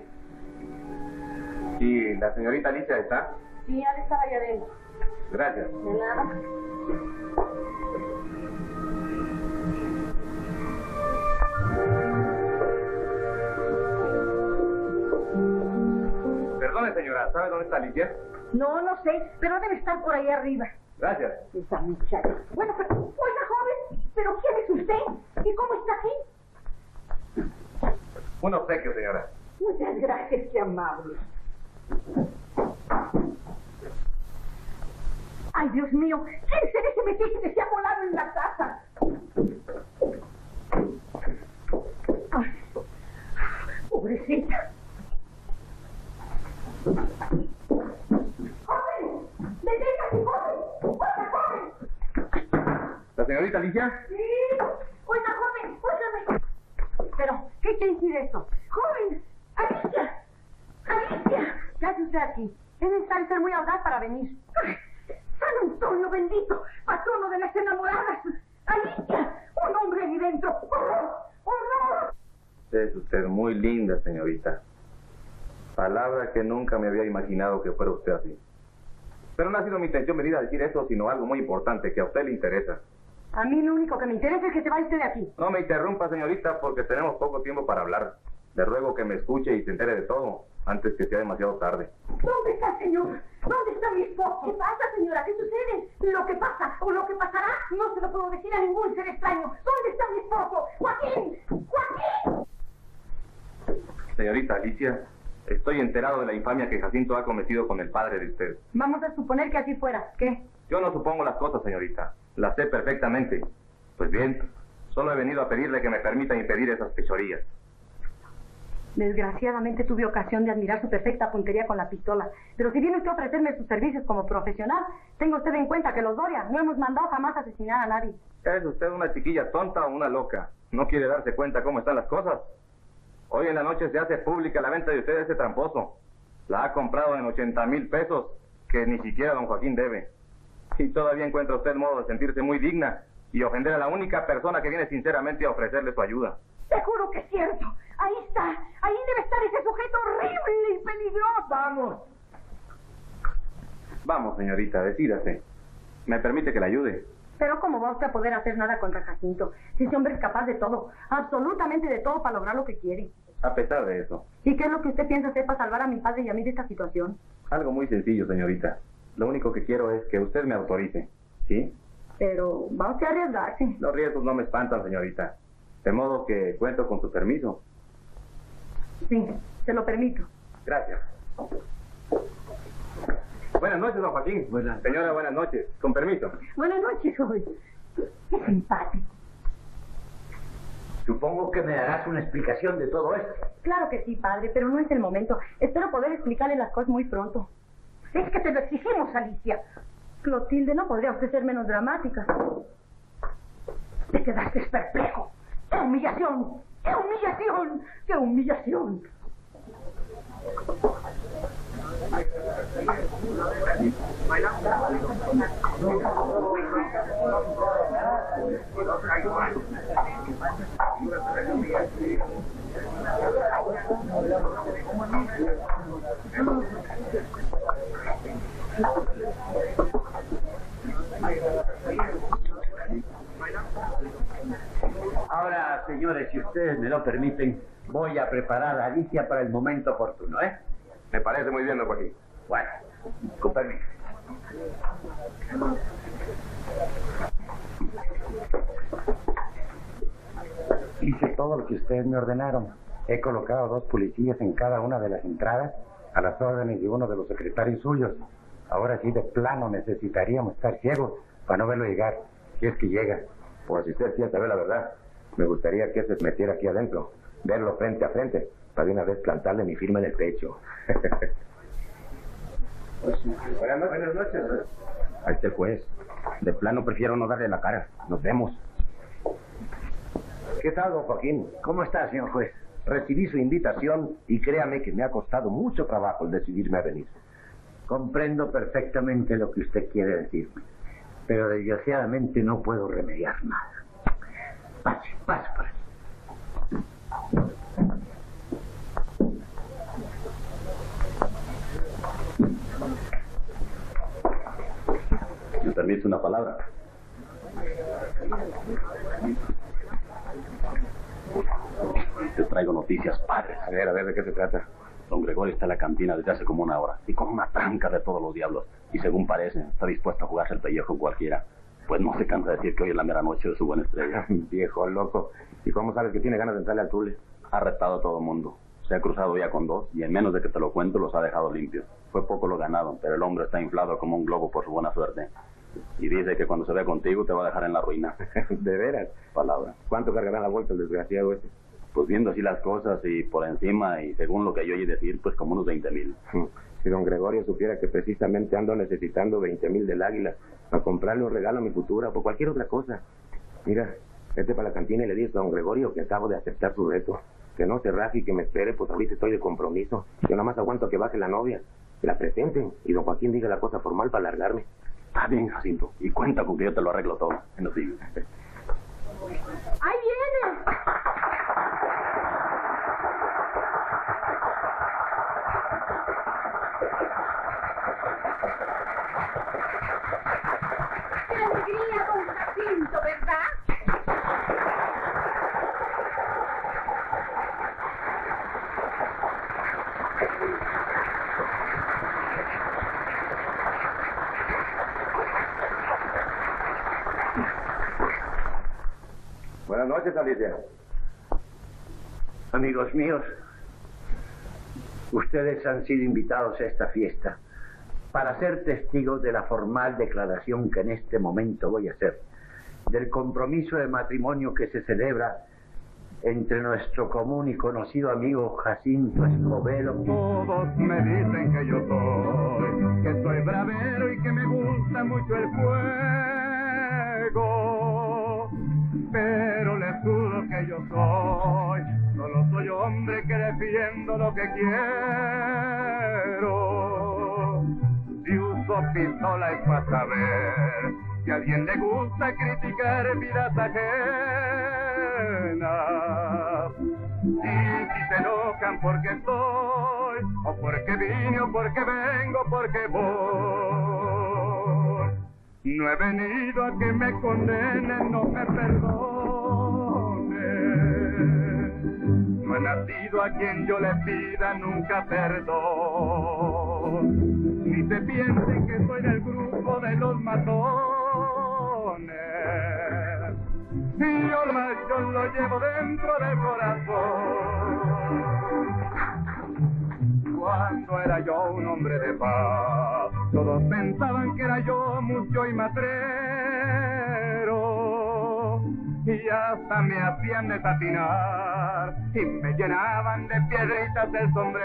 ¿Y la señorita Alicia está? Sí, ha de estar allá adentro. Gracias. De nada. Perdone, señora, ¿sabe dónde está Alicia? No, no sé, pero debe estar por ahí arriba. Gracias. Esa muchacha. Bueno, pero, oiga, joven, ¿pero quién es usted? ¿Y cómo está aquí? Un obsequio, señora. Muchas gracias, qué amable. Ay, Dios mío, ¿quién será ese metiche que se ha volado en la casa? Ay, pobrecita. ¡Joven! ¡Deténgase, joven! ¡Oiga, joven! ¿La señorita Alicia? Sí. Oiga, joven. Pero, ¿qué ¿Qué quiere decir eso? ¡Joven! ¡Alicia! ¡Alicia! ¿Qué hace usted aquí? Es necesario ser muy audaz para venir. ¡San Antonio bendito! ¡Patrono de las enamoradas! ¡Alicia! ¡Un hombre ahí dentro! ¡Horror! ¡Horror! Es usted muy linda, señorita. Palabra que nunca me había imaginado que fuera usted así. Pero no ha sido mi intención venir a decir eso, sino algo muy importante que a usted le interesa. A mí lo único que me interesa es que se vaya usted de aquí. No me interrumpa, señorita, porque tenemos poco tiempo para hablar. Le ruego que me escuche y se entere de todo antes que sea demasiado tarde. ¿Dónde está, señor? ¿Dónde está mi esposo? ¿Qué pasa, señora? ¿Qué sucede? Lo que pasa o lo que pasará no se lo puedo decir a ningún ser extraño. ¿Dónde está mi esposo? ¡Joaquín! ¡Joaquín! Señorita Alicia, estoy enterado de la infamia que Jacinto ha cometido con el padre de usted. Vamos a suponer que así fuera. ¿Qué? Yo no supongo las cosas, señorita. Las sé perfectamente. Pues bien, solo he venido a pedirle que me permita impedir esas fechorías. Desgraciadamente tuve ocasión de admirar su perfecta puntería con la pistola. Pero si viene usted a ofrecerme sus servicios como profesional, tenga usted en cuenta que los Doria no hemos mandado jamás asesinar a nadie. ¿Es usted una chiquilla tonta o una loca? ¿No quiere darse cuenta cómo están las cosas? Hoy en la noche se hace pública la venta de usted de ese tramposo. La ha comprado en 80 mil pesos, que ni siquiera don Joaquín debe. Y todavía encuentra usted modo de sentirse muy digna y ofender a la única persona que viene sinceramente a ofrecerle su ayuda. Te juro que es cierto. Ahí está. Ahí debe estar ese sujeto horrible y peligroso. Vamos. Vamos, señorita, decídase. ¿Me permite que la ayude? Pero ¿cómo va usted a poder hacer nada contra Jacinto? Si ese hombre es capaz de todo, absolutamente de todo para lograr lo que quiere. A pesar de eso. ¿Y qué es lo que usted piensa hacer para salvar a mi padre y a mí de esta situación? Algo muy sencillo, señorita. Lo único que quiero es que usted me autorice. ¿Sí? Pero va usted a arriesgarse. Los riesgos no me espantan, señorita. De modo que cuento con su permiso. Sí, se lo permito. Gracias. Buenas noches, don Joaquín. Buenas. Señora, buenas noches. Con permiso. Buenas noches, joven. Qué simpático. Supongo que me darás una explicación de todo esto. Claro que sí, padre, pero no es el momento. Espero poder explicarle las cosas muy pronto. Es que te lo exigimos, Alicia. Clotilde, no podría usted ser menos dramática. Te quedaste perplejo. ¡Qué humillación! ¡Qué humillación! ¡Qué humillación! Ahora, señores, si ustedes me lo permiten, voy a preparar a Alicia para el momento oportuno, ¿eh? Me parece muy bien, don Joaquín. Bueno, con permiso. Hice todo lo que ustedes me ordenaron. He colocado dos policías en cada una de las entradas a las órdenes de uno de los secretarios suyos. Ahora sí, de plano, necesitaríamos estar ciegos para no verlo llegar, si es que llega. Pues si usted quiere saber la verdad, me gustaría que se metiera aquí adentro, verlo frente a frente, para de una vez plantarle mi firma en el pecho. Buenas noches. Buenas noches. Ahí está el juez. De plano prefiero no darle la cara. Nos vemos. ¿Qué tal, don Joaquín? ¿Cómo está, señor juez? Recibí su invitación y créame que me ha costado mucho trabajo el decidirme a venir. Comprendo perfectamente lo que usted quiere decirme, pero desgraciadamente no puedo remediar nada. Pase, pase por aquí. ¿Me permite una palabra? Te traigo noticias, padre. A ver, a ver, ¿de qué se trata? Don Gregorio está en la cantina desde hace como una hora y con una tranca de todos los diablos. Y según parece, está dispuesto a jugarse el pellejo con cualquiera. Pues no se cansa de decir que hoy es la mera noche de su buena estrella. Viejo loco. ¿Y cómo sabes que tiene ganas de entrarle al tule? Ha retado a todo el mundo. Se ha cruzado ya con dos y en menos de que te lo cuento los ha dejado limpios. Fue poco lo ganado, pero el hombre está inflado como un globo por su buena suerte. Y dice que cuando se vea contigo te va a dejar en la ruina. ¿De veras? Palabra. ¿Cuánto cargará la bolsa el desgraciado ese? Pues viendo así las cosas y por encima y según lo que yo oí decir, pues como unos 20 mil. Si don Gregorio supiera que precisamente ando necesitando 20 mil del águila para comprarle un regalo a mi futura o por cualquier otra cosa. Mira, vete para la cantina y le dices a don Gregorio que acabo de aceptar su reto. Que no se raje y que me espere, pues ahorita estoy de compromiso. Yo nada más aguanto que baje la novia, que la presenten y don Joaquín diga la cosa formal para largarme. Está bien, Jacinto. Y cuenta con que yo te lo arreglo todo. En los días. ¡Ahí viene! ¡Qué alegría, don Jacinto, ¿verdad? Buenas noches, Alicia. Amigos míos, ustedes han sido invitados a esta fiesta para ser testigos de la formal declaración que en este momento voy a hacer, del compromiso de matrimonio que se celebra entre nuestro común y conocido amigo Jacinto Escobedo. Todos me dicen que yo soy, que soy bravero y que me gusta mucho el fuego. Pero yo soy, solo soy hombre que defiendo lo que quiero. Si uso pistola es para saber que a alguien le gusta criticar vidas ajenas. Y si se enojan porque estoy, o porque vine, o porque vengo, porque voy. No he venido a que me condenen, no me perdonen. Nacido a quien yo le pida nunca perdón. Ni se piensen que soy del grupo de los matones. Y yo, lo- llevo dentro del corazón. Cuando era yo un hombre de paz, todos pensaban que era yo mucho y matrero. Y hasta me hacían desatinar y me llenaban de piedritas el sombrero.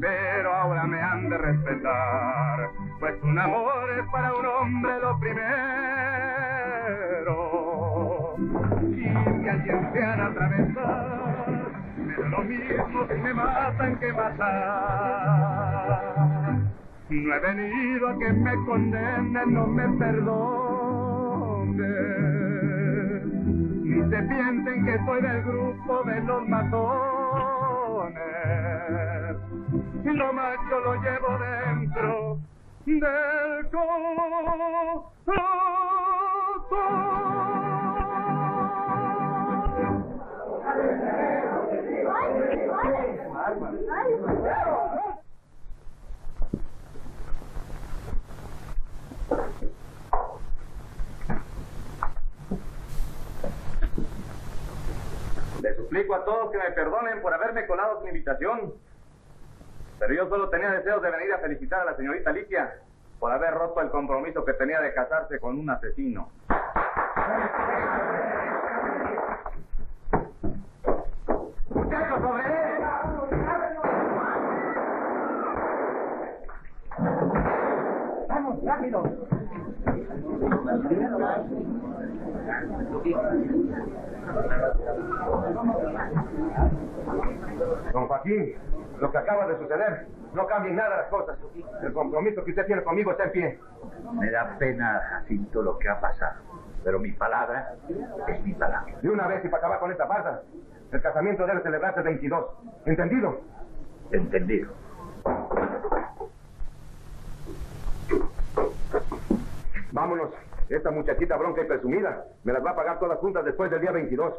Pero ahora me han de respetar, pues un amor es para un hombre lo primero. Y si alguien se han atravesar, da lo mismo si me matan que matar. No he venido a que me condenen, no me perdonen. Ni se piensen que soy del grupo de los matones. Lo yo lo llevo dentro del corazón. Les suplico a todos que me perdonen por haberme colado sin invitación. Pero yo solo tenía deseos de venir a felicitar a la señorita Alicia por haber roto el compromiso que tenía de casarse con un asesino. ¡Muchachos, sobre ¡Vamos, rápido! Don Joaquín, lo que acaba de suceder no cambia en nada las cosas. El compromiso que usted tiene conmigo está en pie. Me da pena, Jacinto, lo que ha pasado. Pero mi palabra es mi palabra. De una vez y para acabar con esta farsa, el casamiento debe celebrarse el 22. ¿Entendido? Entendido. Vámonos. Esta muchachita bronca y presumida me las va a pagar todas juntas después del día 22.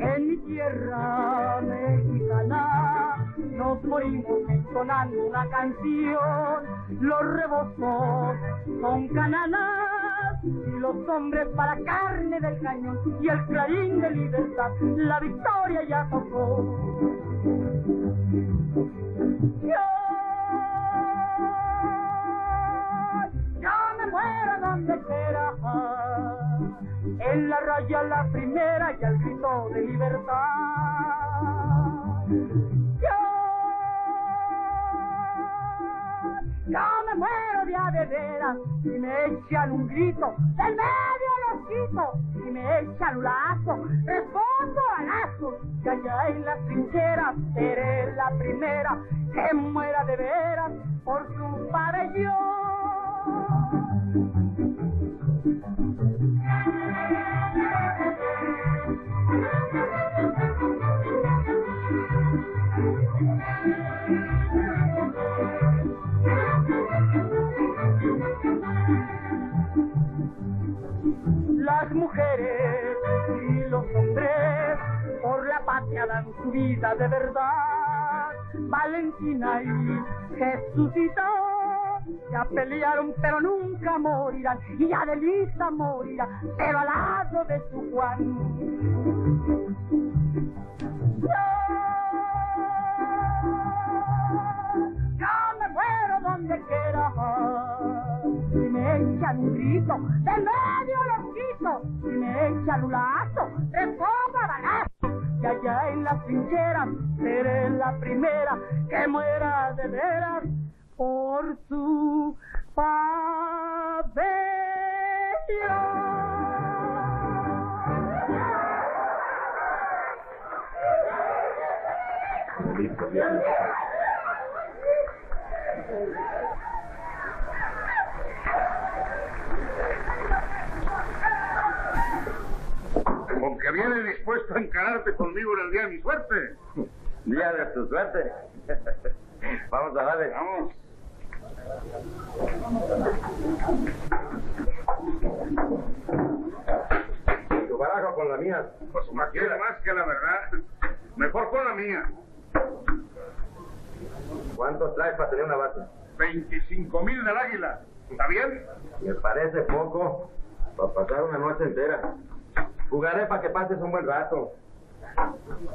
En mi tierra nos morimos entonando una canción. Los rebozos son cananas y los hombres para carne del cañón y el clarín de libertad. La victoria ya tocó. Yo, yo me muero donde quiera en la raya la primera y al grito de libertad. Yo me muero de a de veras. Y me echan un grito, del medio los quito, y me echan un lazo, respondo a lazo, que allá en las trincheras seré la primera que muera de veras por su Las vida de verdad. Valentina y Jesucito ya pelearon pero nunca morirán. Y Adelisa morirá pero al lado de su Juan. Yo me muero donde quiera. Y me echan un grito, de medio los quito, y me echan un lazo, respondo a balazo, allá en las trincheras seré la primera que muera de veras por su pabellón. Vienes dispuesto a encararte conmigo en el día de mi suerte. Día de tu suerte. Vamos a darle. Vamos. Tu baraja con la mía. Pues más quiere más que la verdad. Mejor con la mía. ¿Cuánto traes para tener una base? 25 mil del águila. ¿Está bien? Me parece poco para pasar una noche entera. Jugaré para que pases un buen rato.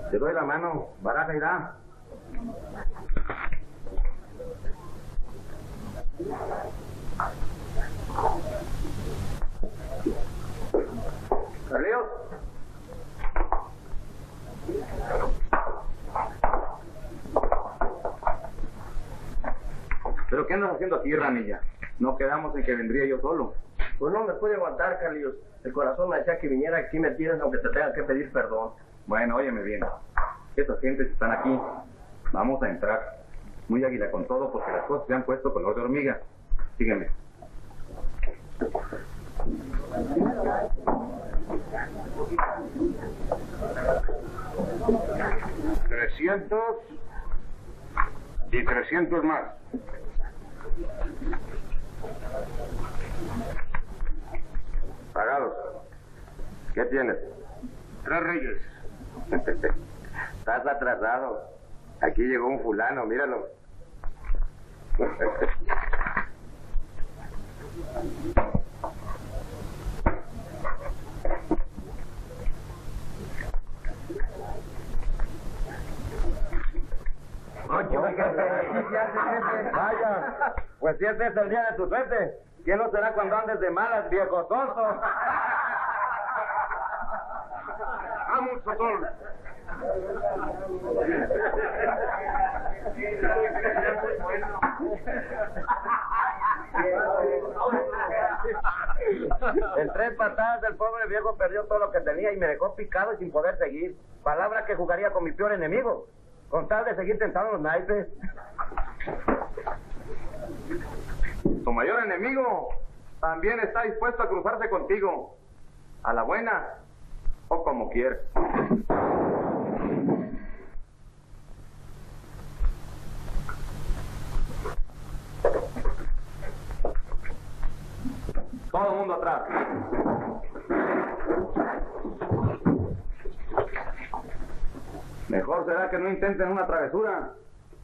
Te doy la mano, baraja irá. Carlitos. ¿Pero qué andas haciendo aquí, ranilla? No quedamos en que vendría yo solo. Pues no me puede aguantar, Carlitos. El corazón me decía que viniera aquí me tienes aunque te tenga que pedir perdón. Bueno, óyeme bien. Estas gentes están aquí. Vamos a entrar. Muy águila con todo porque las cosas se han puesto color de hormiga. Sígueme. Trescientos y trescientos más. Pagados. ¿Qué tienes? Tres reyes. Estás atrasado. Aquí llegó un fulano, míralo. Vaya, pues si este es el día de tu suerte, ¿quién no será cuando andes de malas, viejo tonto? Vamos, Sotol. En tres patadas el pobre viejo perdió todo lo que tenía y me dejó picado y sin poder seguir. Palabra que jugaría con mi peor enemigo. Con tal de seguir tentando los naipes. Tu mayor enemigo también está dispuesto a cruzarse contigo. A la buena o como quieras. Todo el mundo atrás. Mejor será que no intenten una travesura,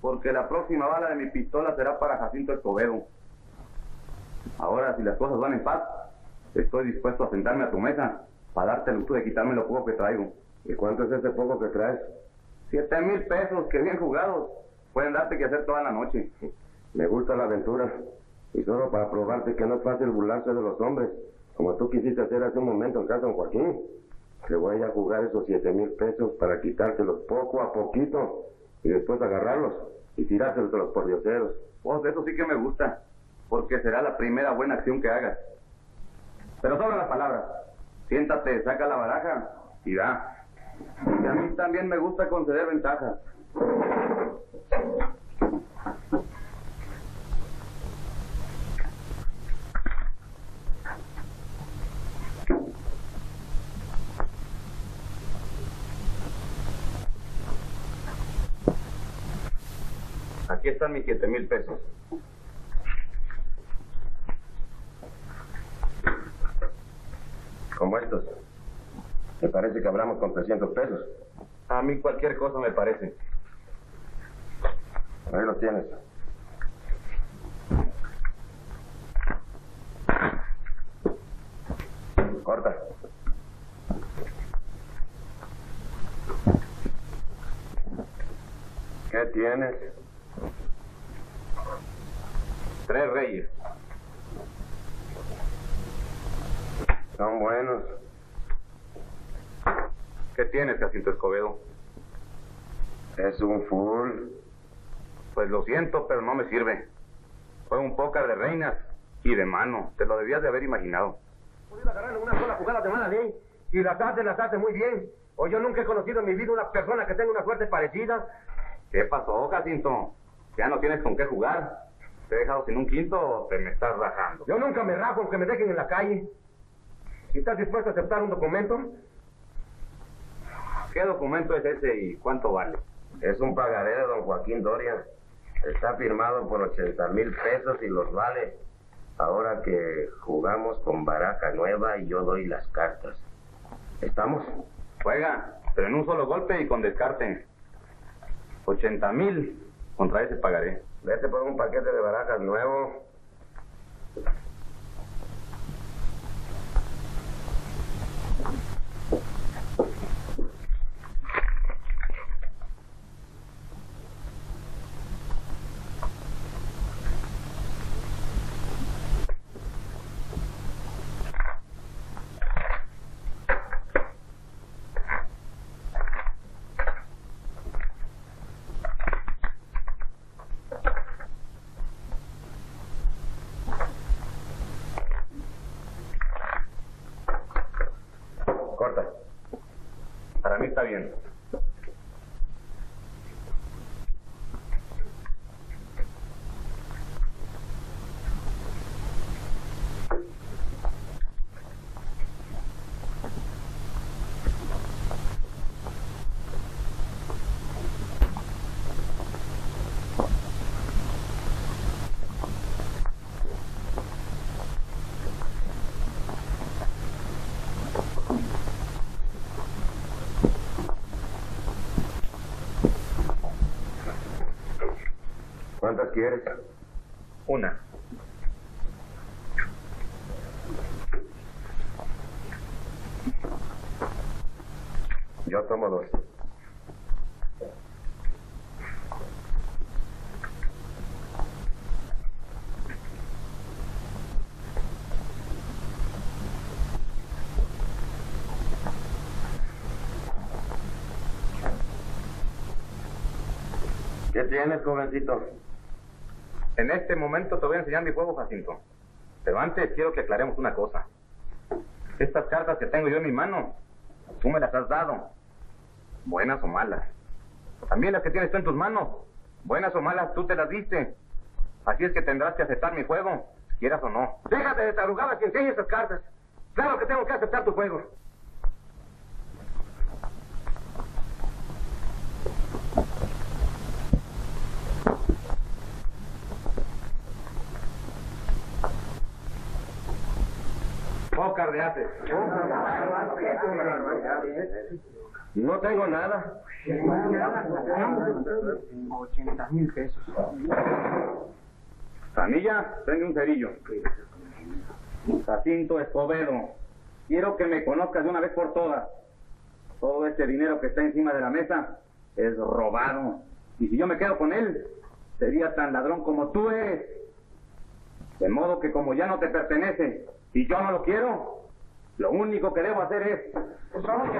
porque la próxima bala de mi pistola será para Jacinto Escobedo. Ahora, si las cosas van en paz, estoy dispuesto a sentarme a tu mesa para darte el gusto de quitarme lo poco que traigo. ¿Y cuánto es ese poco que traes? Siete mil pesos, que bien jugados. Pueden darte que hacer toda la noche. Me gusta la aventura. Y solo para probarte que no es fácil burlarse de los hombres, como tú quisiste hacer hace un momento en casa de Joaquín. Te voy a jugar esos siete mil pesos para quitártelos poco a poquito y después agarrarlos y tirárselos a los pordioseros. Pues eso sí que me gusta, porque será la primera buena acción que hagas. Pero sobran las palabras. Siéntate, saca la baraja y da. Y a mí también me gusta conceder ventajas. Aquí están mis siete mil pesos. Como estos. Me parece que hablamos con 300 pesos. A mí cualquier cosa me parece. Ahí lo tienes. Corta. ¿Qué tienes? Tres reyes. Son buenos. ¿Qué tienes, Jacinto Escobedo? Es un full. Pues lo siento, pero no me sirve. Fue un pócar de reinas y de mano. Te lo debías de haber imaginado. podido agarrar en una sola jugada de mala ley. Y las hace, las hace muy bien. O yo nunca he conocido en mi vida una persona que tenga una suerte parecida. ¿Qué pasó, Jacinto? ¿Ya no tienes con qué jugar? ¿Te he dejado sin un quinto o te me estás rajando? Yo nunca me rajo aunque me dejen en la calle. Estás dispuesto a aceptar un documento, ¿Qué documento es ese y cuánto vale? Es un pagaré de don Joaquín Doria. Está firmado por 80 mil pesos y los vale. Ahora que jugamos con baraja nueva y yo doy las cartas. ¿Estamos? Juega, pero en un solo golpe y con descarte. 80 mil contra ese pagaré. Vete por un paquete de barajas nuevo. Corta. Para mí está bien. ¿Cuántas quieres? Una. Yo tomo dos. ¿Qué tienes, jovencito? En este momento te voy a enseñar mi juego, Jacinto. Pero antes quiero que aclaremos una cosa. Estas cartas que tengo yo en mi mano, tú me las has dado. Buenas o malas. También las que tienes tú en tus manos. Buenas o malas, tú te las diste. Así es que tendrás que aceptar mi juego, quieras o no. déjate de tarugadas y enseña esas cartas. Claro que tengo que aceptar tu juego. De haces. No tengo nada. 80 mil pesos. Sanilla, prende un cerillo. Jacinto Escobedo, quiero que me conozcas de una vez por todas. Todo este dinero que está encima de la mesa es robado. Y si yo me quedo con él, sería tan ladrón como tú eres. De modo que como ya no te pertenece y yo no lo quiero, lo único que debo hacer es... ahora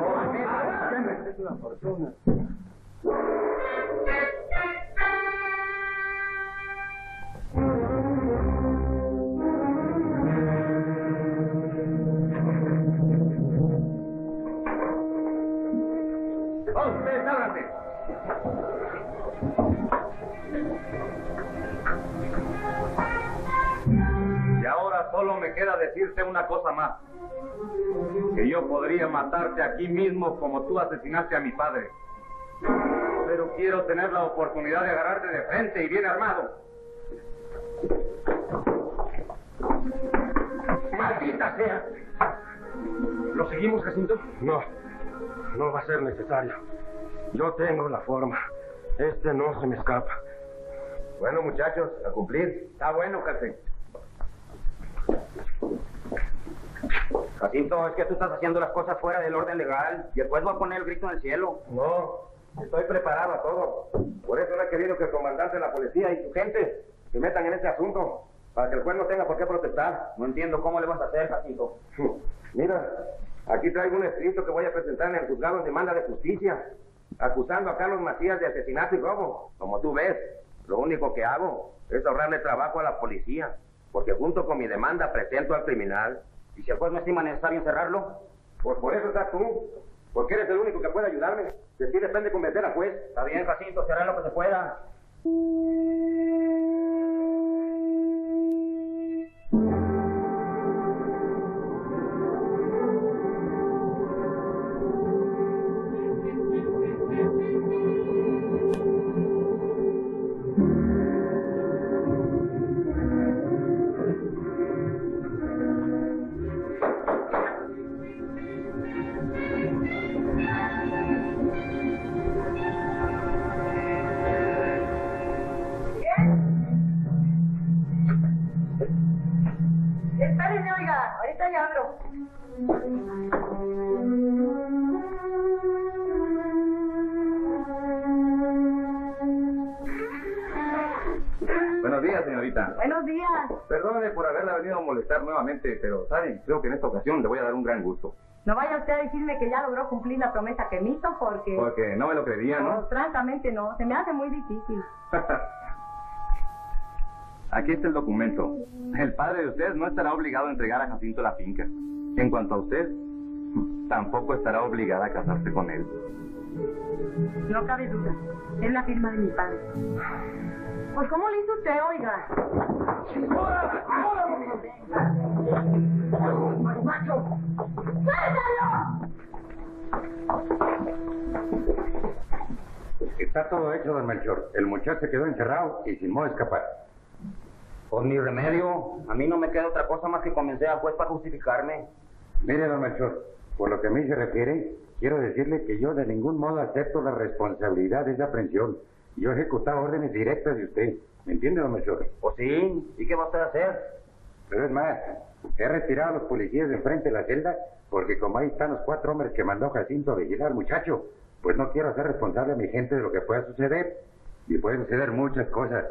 decirte una cosa más. Que yo podría matarte aquí mismo como tú asesinaste a mi padre. Pero quiero tener la oportunidad de agarrarte de frente y bien armado. ¡Maldita sea! ¿Lo seguimos, Jacinto? No, no va a ser necesario. Yo tengo la forma. Este no se me escapa. Bueno, muchachos, a cumplir. Está bueno, jefe. Jacinto, es que tú estás haciendo las cosas fuera del orden legal y después va a poner el grito en el cielo. No, estoy preparado a todo. Por eso no he querido que el comandante de la policía y su gente se metan en ese asunto, para que el juez no tenga por qué protestar. No entiendo cómo le vas a hacer, Jacinto. Mira, aquí traigo un escrito que voy a presentar en el juzgado en demanda de justicia, acusando a Carlos Macías de asesinato y robo. Como tú ves, lo único que hago es ahorrarle trabajo a la policía, porque junto con mi demanda presento al criminal. ¿Y si el juez no estima necesario encerrarlo? Pues por eso estás tú, porque eres el único que puede ayudarme. De ti depende convencer al juez. Está bien, Jacinto, se hará lo que se pueda. Haberla venido a molestar nuevamente, pero, ¿saben? Creo que en esta ocasión le voy a dar un gran gusto. No vaya usted a decirme que ya logró cumplir la promesa que me hizo porque... Porque no me lo creía, No, ¿no? francamente no, se me hace muy difícil. Aquí está el documento. El padre de usted no estará obligado a entregar a Jacinto la finca. En cuanto a usted, tampoco estará obligada a casarse con él. No cabe duda, es la firma de mi padre. Pues ¿cómo le hizo usted, oiga? Está todo hecho, don Melchor. El muchacho se quedó encerrado y sin modo de escapar. Por mi remedio, a mí no me queda otra cosa más que convencer al juez para justificarme. Mire, don Melchor, por lo que a mí se refiere, quiero decirle que yo de ningún modo acepto la responsabilidad de esa aprehensión. Yo he ejecutado órdenes directas de usted. ¿Me entiende, don Melchor? ¿O sí? ¿Y qué va usted a hacer? Pero es más, he retirado a los policías de enfrente de la celda porque como ahí están los cuatro hombres que mandó Jacinto a vigilar muchacho, pues no quiero hacer responsable a mi gente de lo que pueda suceder. Y pueden suceder muchas cosas.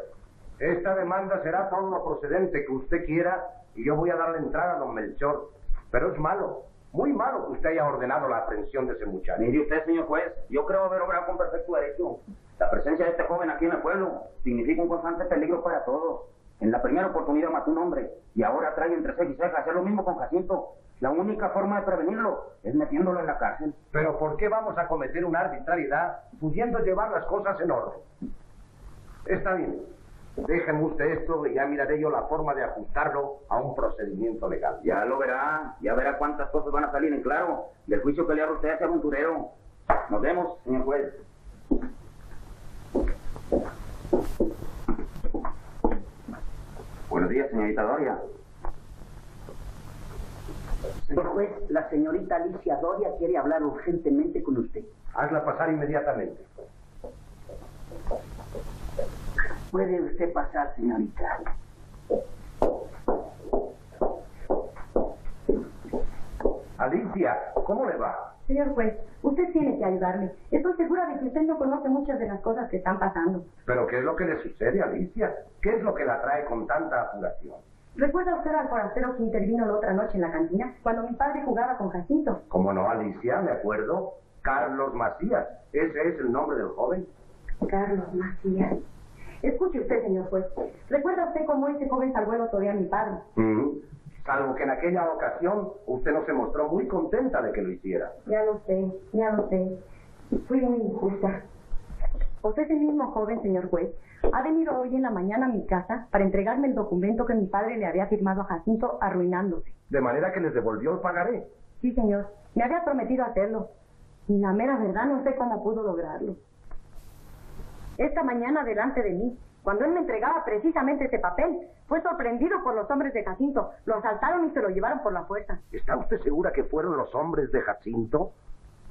Esta demanda será todo lo procedente que usted quiera y yo voy a darle entrada a don Melchor. Pero es malo, muy malo que usted haya ordenado la aprehensión de ese muchacho. Mire usted, señor juez, yo creo haber obrado con perfecto derecho. La presencia de este joven aquí en el pueblo significa un constante peligro para todos. En la primera oportunidad mató un hombre y ahora trae entre ceja y ceja hacer lo mismo con Jacinto. La única forma de prevenirlo es metiéndolo en la cárcel. Pero ¿por qué vamos a cometer una arbitrariedad pudiendo llevar las cosas en orden? Está bien. Déjeme usted esto y ya miraré yo la forma de ajustarlo a un procedimiento legal. Ya lo verá, ya verá cuántas cosas van a salir en claro del juicio que le abra usted a ese aventurero. Nos vemos, señor juez. Buenos días, señorita Doria. Señor juez, la señorita Alicia Doria quiere hablar urgentemente con usted. Hazla pasar inmediatamente. Puede usted pasar, señorita. Alicia, ¿cómo le va? Señor juez, usted tiene que ayudarme. Estoy segura de que usted no conoce muchas de las cosas que están pasando. ¿Pero qué es lo que le sucede a Alicia? ¿Qué es lo que la trae con tanta apuración? ¿Recuerda usted al forastero que intervino la otra noche en la cantina cuando mi padre jugaba con Jacinto? ¿Cómo no, Alicia? Me acuerdo. Carlos Macías. Ese es el nombre del joven. Carlos Macías. Escuche usted, señor juez. ¿Recuerda usted cómo ese joven salvó el otro día a mi padre? Mm. Salvo que en aquella ocasión usted no se mostró muy contenta de que lo hiciera. Ya lo sé, ya lo sé. Fui muy injusta. Pues ese mismo joven, señor juez, ha venido hoy en la mañana a mi casa para entregarme el documento que mi padre le había firmado a Jacinto arruinándose. De manera que les devolvió el pagaré. Sí, señor. Me había prometido hacerlo. Y la mera verdad no sé cómo pudo lograrlo. Esta mañana delante de mí, cuando él me entregaba precisamente ese papel, fue sorprendido por los hombres de Jacinto. Lo asaltaron y se lo llevaron por la fuerza. ¿Está usted segura que fueron los hombres de Jacinto?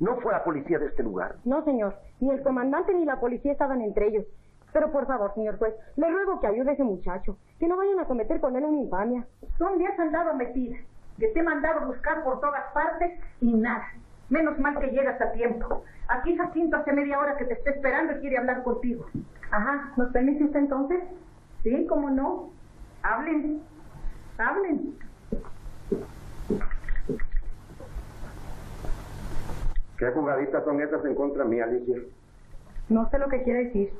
¿No fue la policía de este lugar? No, señor. Ni el comandante ni la policía estaban entre ellos. Pero por favor, señor juez, le ruego que ayude a ese muchacho. Que no vayan a cometer con él una infamia. ¿Dónde has andado metida? Que te he mandado a buscar por todas partes y nada. Menos mal que llegas a tiempo. Aquí Jacinto hace media hora que te está esperando y quiere hablar contigo. Ajá, ¿nos permite usted entonces? Sí, cómo no. Hablen. Hablen. ¿Qué jugaditas son esas en contra mía, Alicia? No sé lo que quiere decir.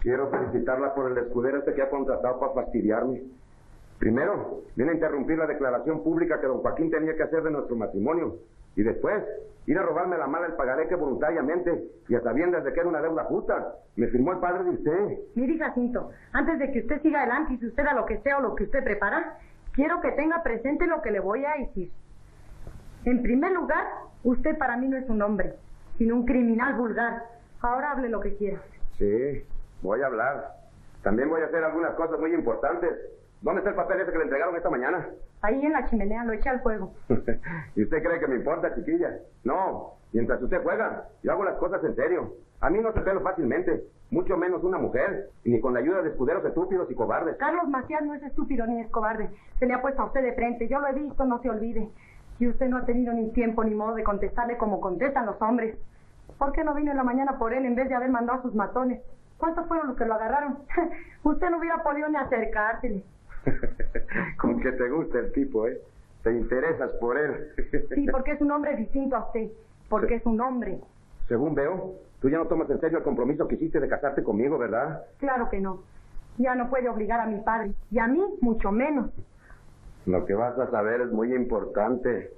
Quiero felicitarla por el escudero este que ha contratado para fastidiarme. Primero, viene a interrumpir la declaración pública que don Joaquín tenía que hacer de nuestro matrimonio. Y después, ir a robarme la mala el pagaré que voluntariamente, y a sabiendas de que era una deuda justa, me firmó el padre de usted. Mire, Jacinto, antes de que usted siga adelante y suceda lo que sea o lo que usted prepara, quiero que tenga presente lo que le voy a decir. En primer lugar, usted para mí no es un hombre, sino un criminal vulgar. Ahora hable lo que quiera. Sí, voy a hablar. También voy a hacer algunas cosas muy importantes. ¿Dónde está el papel ese que le entregaron esta mañana? Ahí en la chimenea, lo eché al fuego. ¿Y usted cree que me importa, chiquilla? No, mientras usted juega, yo hago las cosas en serio. A mí no se pelo fácilmente, mucho menos una mujer, ni con la ayuda de escuderos estúpidos y cobardes. Carlos Macías no es estúpido ni es cobarde. Se le ha puesto a usted de frente, yo lo he visto, no se olvide. Y usted no ha tenido ni tiempo ni modo de contestarle como contestan los hombres. ¿Por qué no vino en la mañana por él en vez de haber mandado a sus matones? ¿Cuántos fueron los que lo agarraron? usted no hubiera podido ni acercársele. Con que te gusta el tipo, ¿eh? Te interesas por él. sí, porque es un hombre distinto a usted. Porque es un hombre. Según veo, tú ya no tomas en serio el compromiso que hiciste de casarte conmigo, ¿verdad? Claro que no. Ya no puede obligar a mi padre. Y a mí, mucho menos. Lo que vas a saber es muy importante.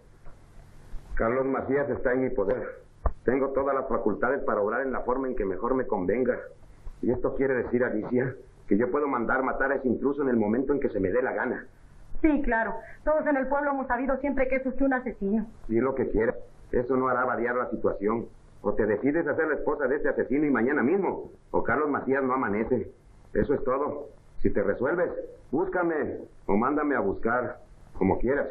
Carlos Macías está en mi poder. Tengo todas las facultades para obrar en la forma en que mejor me convenga. Y esto quiere decir, Alicia, que yo puedo mandar matar a ese intruso en el momento en que se me dé la gana. Sí, claro. Todos en el pueblo hemos sabido siempre que es usted un asesino. Y lo que quiera. Eso no hará variar la situación. O te decides a ser la esposa de ese asesino y mañana mismo, o Carlos Macías no amanece. Eso es todo. Si te resuelves, búscame o mándame a buscar, como quieras.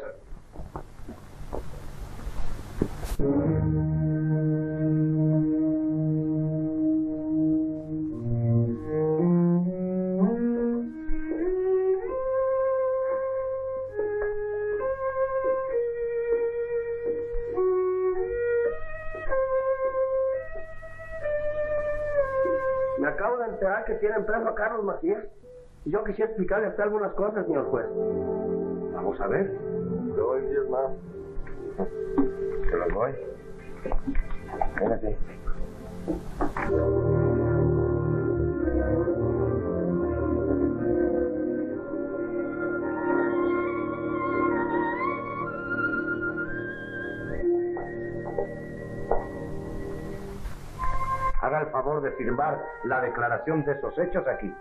Macías. Yo quisiera explicarle a usted algunas cosas, señor juez. Vamos a ver. Doy diez más. Te los doy. Espérate. De firmar la declaración de esos hechos aquí.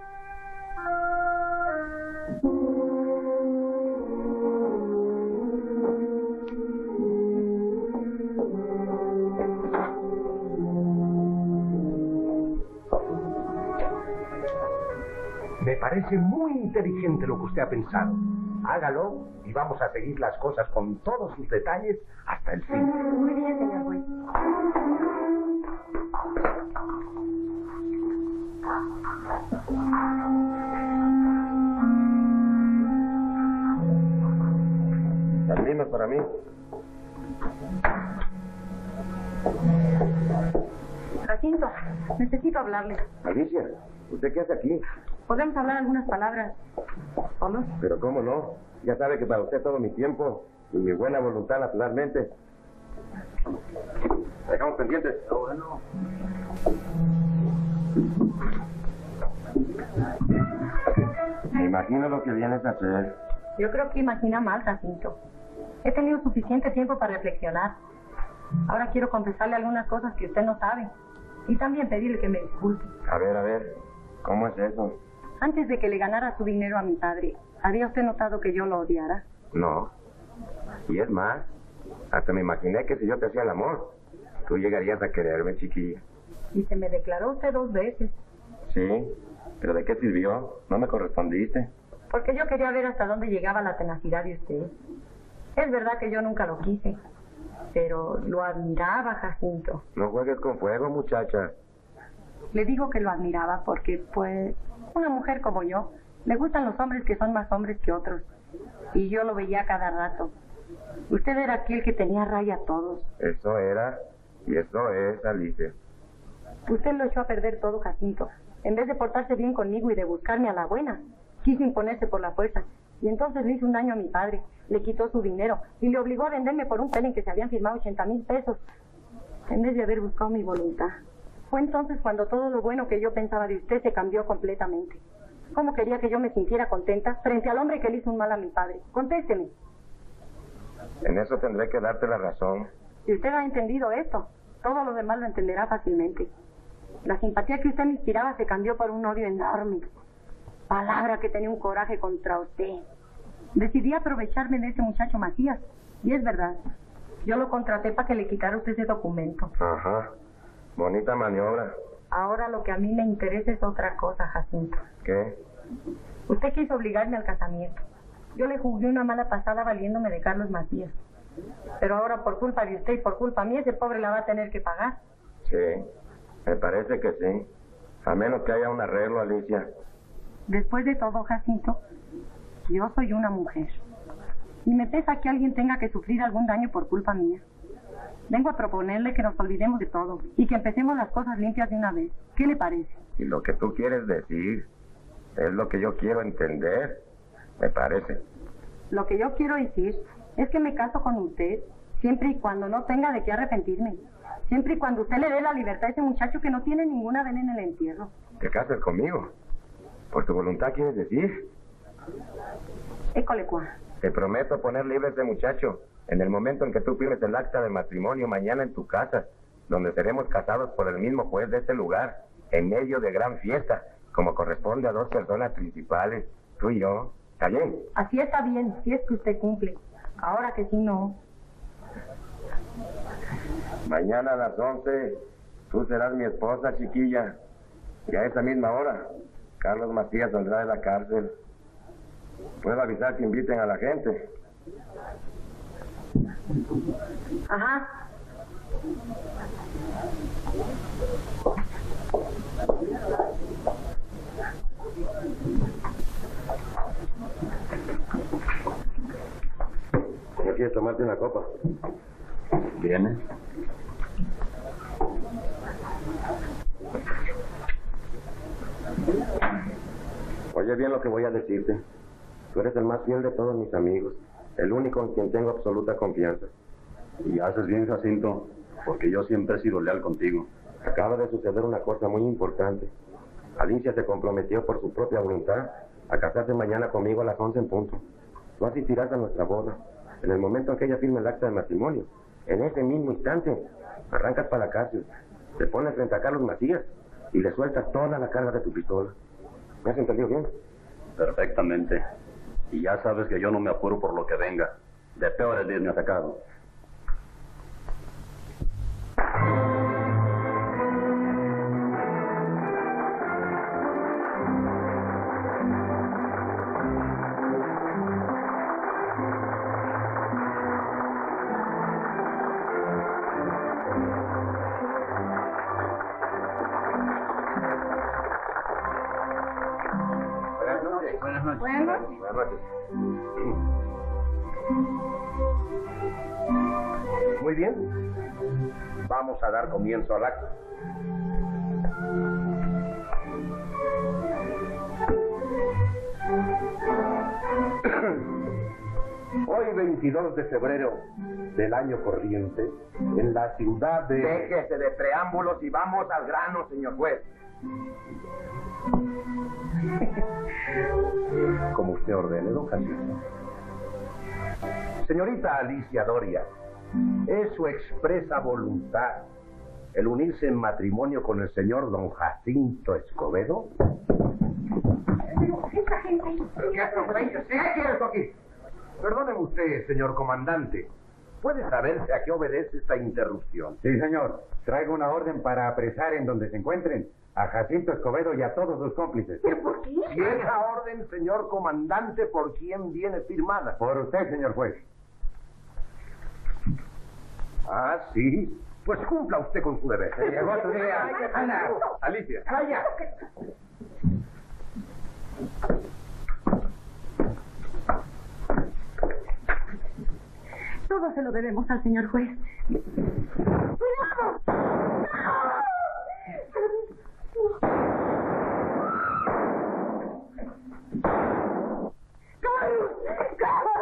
Me parece muy inteligente lo que usted ha pensado. Hágalo y vamos a seguir las cosas con todos sus detalles hasta el fin. Muy bien, señor juez. Mismas para mí. Jacinto, necesito hablarle. Alicia, ¿usted qué hace aquí? ¿Podemos hablar algunas palabras solos? Pero cómo no. Ya sabe que para usted todo mi tiempo y mi buena voluntad naturalmente. Dejamos pendientes. bueno. Me imagino lo que vienes a hacer. Yo creo que imagina mal, Jacinto. He tenido suficiente tiempo para reflexionar. Ahora quiero confesarle algunas cosas que usted no sabe. Y también pedirle que me disculpe. A ver, a ver, ¿cómo es eso? Antes de que le ganara su dinero a mi padre, ¿había usted notado que yo lo odiara? No. Y es más, hasta me imaginé que si yo te hacía el amor, tú llegarías a quererme, chiquilla. Y se me declaró usted dos veces. Sí, pero ¿de qué sirvió? No me correspondiste. Porque yo quería ver hasta dónde llegaba la tenacidad de usted. Es verdad que yo nunca lo quise, pero lo admiraba, Jacinto. No juegues con fuego, muchacha. Le digo que lo admiraba porque, pues, una mujer como yo, le gustan los hombres que son más hombres que otros. Y yo lo veía cada rato. Usted era aquel que tenía raya a todos. Eso era, y eso es, Alicia. Usted lo echó a perder todo, Jacinto. En vez de portarse bien conmigo y de buscarme a la buena, quiso imponerse por la fuerza. Y entonces le hizo un daño a mi padre, le quitó su dinero y le obligó a venderme por un pelín que se habían firmado 80 mil pesos, en vez de haber buscado mi voluntad. Fue entonces cuando todo lo bueno que yo pensaba de usted se cambió completamente. ¿Cómo quería que yo me sintiera contenta frente al hombre que le hizo un mal a mi padre? Contésteme. En eso tendré que darte la razón. Si usted ha entendido esto, todo lo demás lo entenderá fácilmente. La simpatía que usted me inspiraba se cambió por un odio enorme. Palabra que tenía un coraje contra usted. Decidí aprovecharme de ese muchacho Macías. Y es verdad. Yo lo contraté para que le quitara usted ese documento. Ajá. Bonita maniobra. Ahora lo que a mí me interesa es otra cosa, Jacinto. ¿Qué? Usted quiso obligarme al casamiento. Yo le jugué una mala pasada valiéndome de Carlos Macías. Pero ahora por culpa de usted y por culpa mía ese pobre la va a tener que pagar. Sí, me parece que sí. A menos que haya un arreglo, Alicia. Después de todo, Jacinto, yo soy una mujer. Y me pesa que alguien tenga que sufrir algún daño por culpa mía. Vengo a proponerle que nos olvidemos de todo y que empecemos las cosas limpias de una vez. ¿Qué le parece? Y lo que tú quieres decir es lo que yo quiero entender, me parece. Lo que yo quiero decir es que me caso con usted siempre y cuando no tenga de qué arrepentirme. Siempre y cuando usted le dé la libertad a ese muchacho que no tiene ninguna vena en el entierro. ¿Te casas conmigo? ¿Por tu voluntad quieres decir? École cuá. Te prometo poner libre a ese muchacho en el momento en que tú firmes el acta de matrimonio mañana en tu casa, donde seremos casados por el mismo juez de este lugar, en medio de gran fiesta, como corresponde a dos personas principales, tú y yo. ¿Está bien? Así está bien, si es que usted cumple. Ahora que sí no. Mañana a las 11, tú serás mi esposa, chiquilla. Y a esa misma hora, Carlos Matías saldrá de la cárcel. Puedo avisar que inviten a la gente. Ajá. ¿No quieres tomarte una copa? ¿Vienes? Oye bien lo que voy a decirte. Tú eres el más fiel de todos mis amigos, el único en quien tengo absoluta confianza. Y haces bien, Jacinto, porque yo siempre he sido leal contigo. Acaba de suceder una cosa muy importante. Alicia se comprometió por su propia voluntad a casarse mañana conmigo a las 11 en punto. Tú asistirás a nuestra boda. En el momento en que ella firme el acta de matrimonio, en ese mismo instante, arrancas para la cárcel, te pones frente a Carlos Macías y le sueltas toda la carga de tu pistola. ¿Me has entendido bien? Perfectamente. Y ya sabes que yo no me apuro por lo que venga. De peores días me ha sacado. 22 de febrero del año corriente, en la ciudad de... Déjese de preámbulos y vamos al grano, señor juez. Como usted ordene, don Jacinto. Señorita Alicia Doria, es su expresa voluntad el unirse en matrimonio con el señor don Jacinto Escobedo? Esta gente... ¿Qué quieres aquí? Perdóneme usted, señor comandante. ¿Puede saberse a qué obedece esta interrupción? Sí, señor. Traigo una orden para apresar en donde se encuentren a Jacinto Escobedo y a todos sus cómplices. ¿Pero por qué? ¿Y esa orden, señor comandante, por quién viene firmada? Por usted, señor juez. Ah, sí. Pues cumpla usted con su deber. Se llegó día. Ana, Alicia. ¡Calla! Todo se lo debemos al señor juez. ¡Cuidado! ¡Carlos! ¡Carlos!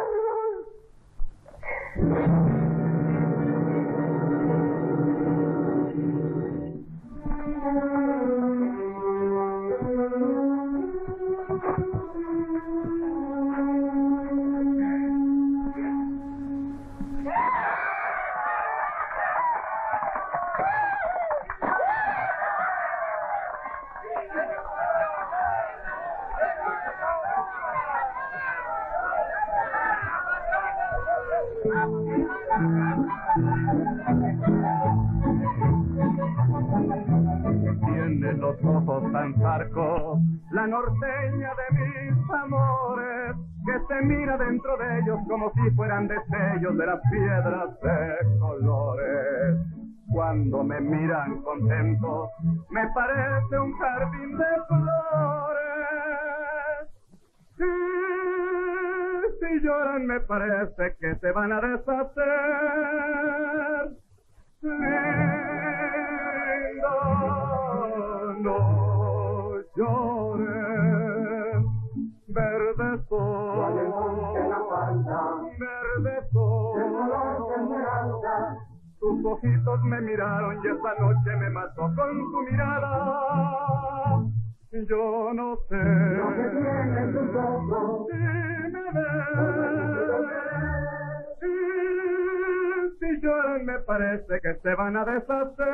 Los ojos tan zarcos, la norteña de mis amores, que se mira dentro de ellos como si fueran destellos de las piedras de colores. Cuando me miran contentos, me parece un jardín de flores. Y si lloran, me parece que se van a deshacer. Lindo, verde sol. Tus ojitos me miraron y esta noche me mató con tu mirada. Yo no sé si me ves, si, si lloran me parece que se van a deshacer.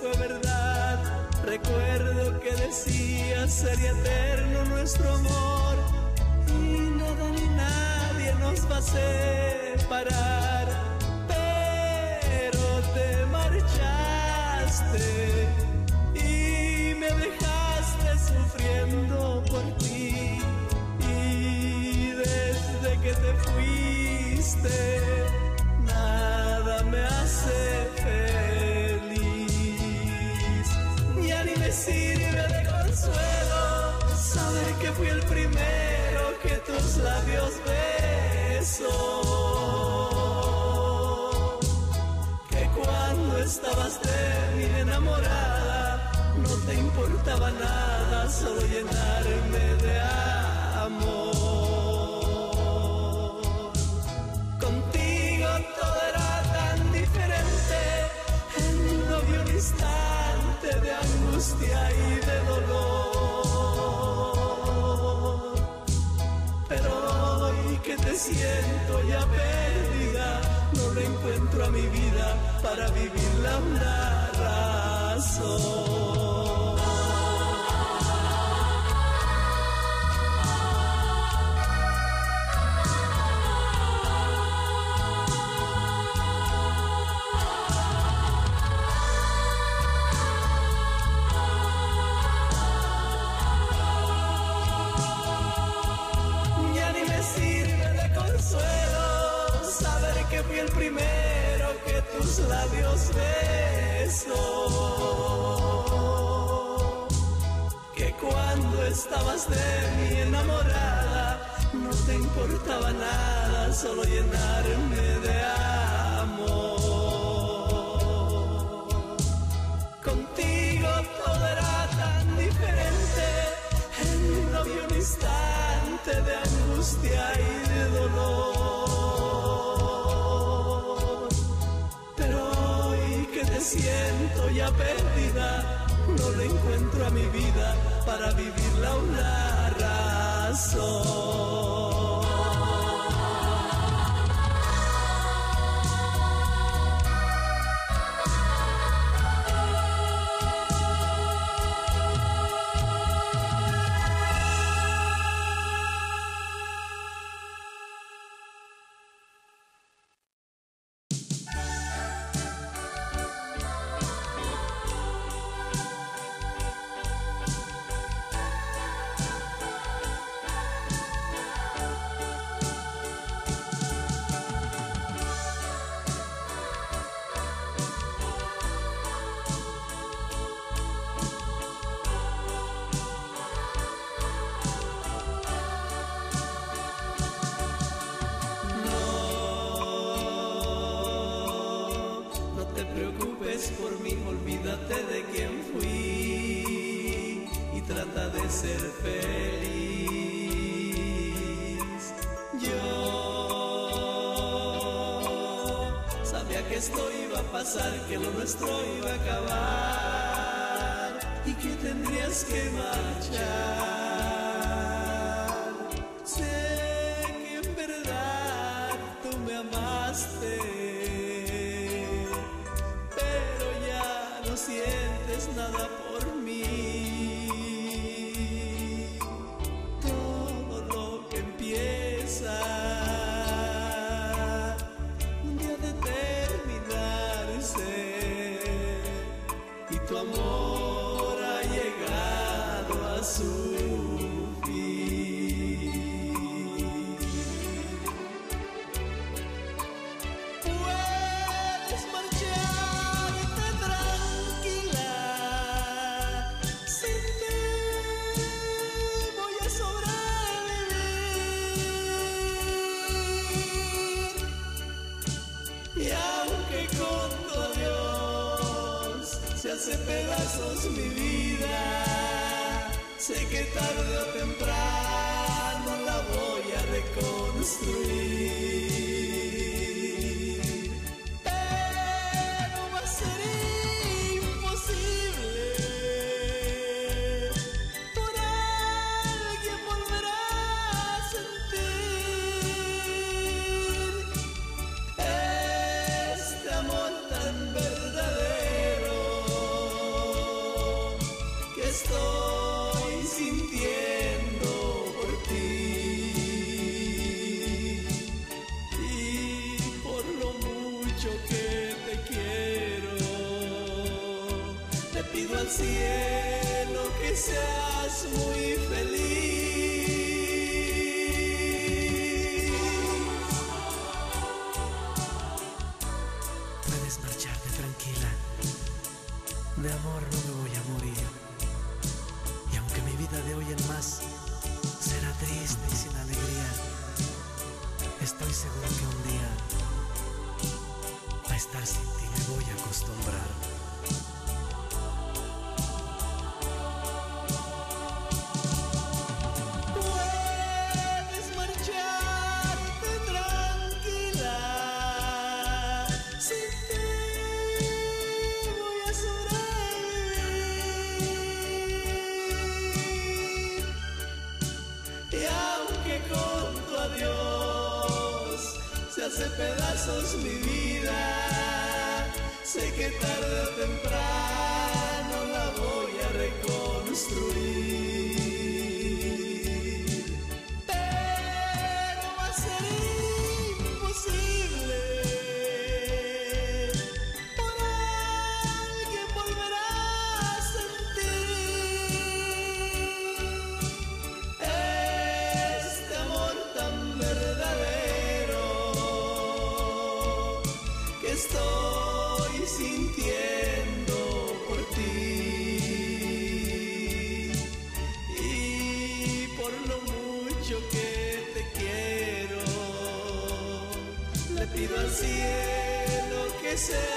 Fue verdad. Recuerdo que decías sería eterno nuestro amor y nada ni nadie nos va a separar. Pero te marchaste y me dejaste sufriendo por ti. Y desde que te fuiste, que fui el primero que tus labios besó. Que cuando estabas de mí enamorada, no te importaba nada, solo llenarme de amor. Contigo todo era tan diferente, en un instante de angustia y de dolor. te siento ya perdida, no reencuentro a mi vida para vivirla una razón. primero que tus labios beso. Que cuando estabas de mí enamorada, no te importaba nada, solo llenarme de amor. Contigo todo era tan diferente, en un instante de angustia y siento ya perdida, no le encuentro a mi vida para vivirla una razón. Pedazos mi vida. Sé que tarde o temprano cielo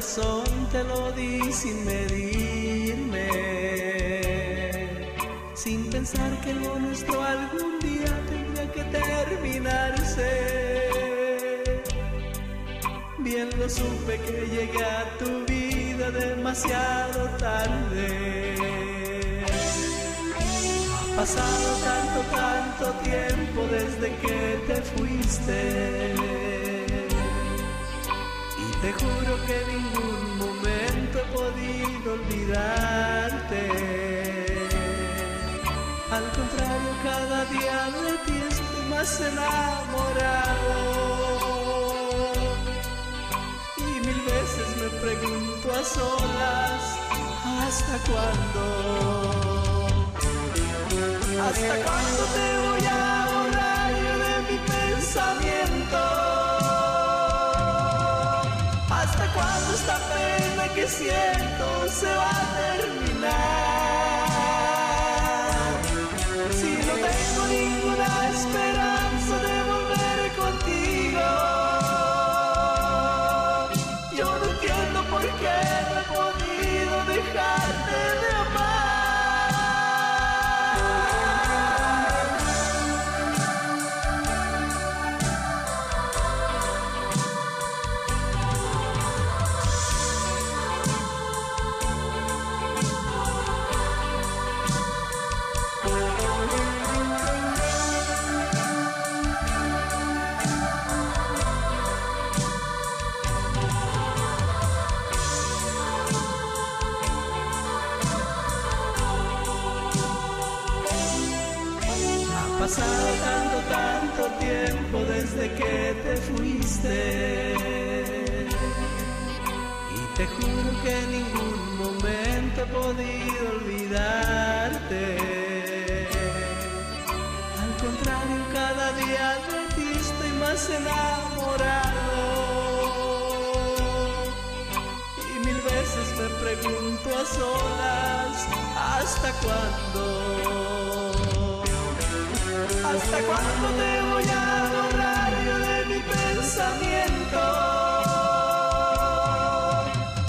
corazón, te lo di sin medirme, sin pensar que lo nuestro algún día tendría que terminarse. Bien lo supe que llegué a tu vida demasiado tarde. Pasado tanto, tanto tiempo desde que te fuiste. Te juro que ningún momento he podido olvidarte. Al contrario, cada día de ti más enamorado. Y mil veces me pregunto a solas, ¿hasta cuándo? ¿Hasta cuándo te esta pena que siento se va a terminar? Si no tengo ninguna esperanza de volver contigo, yo no entiendo por qué desde que te fuiste. Y te juro que en ningún momento he podido olvidarte. Al contrario, cada día de ti estoy más enamorado. Y mil veces me pregunto a solas, ¿hasta cuándo? ¿Hasta cuándo te voy a pensamiento?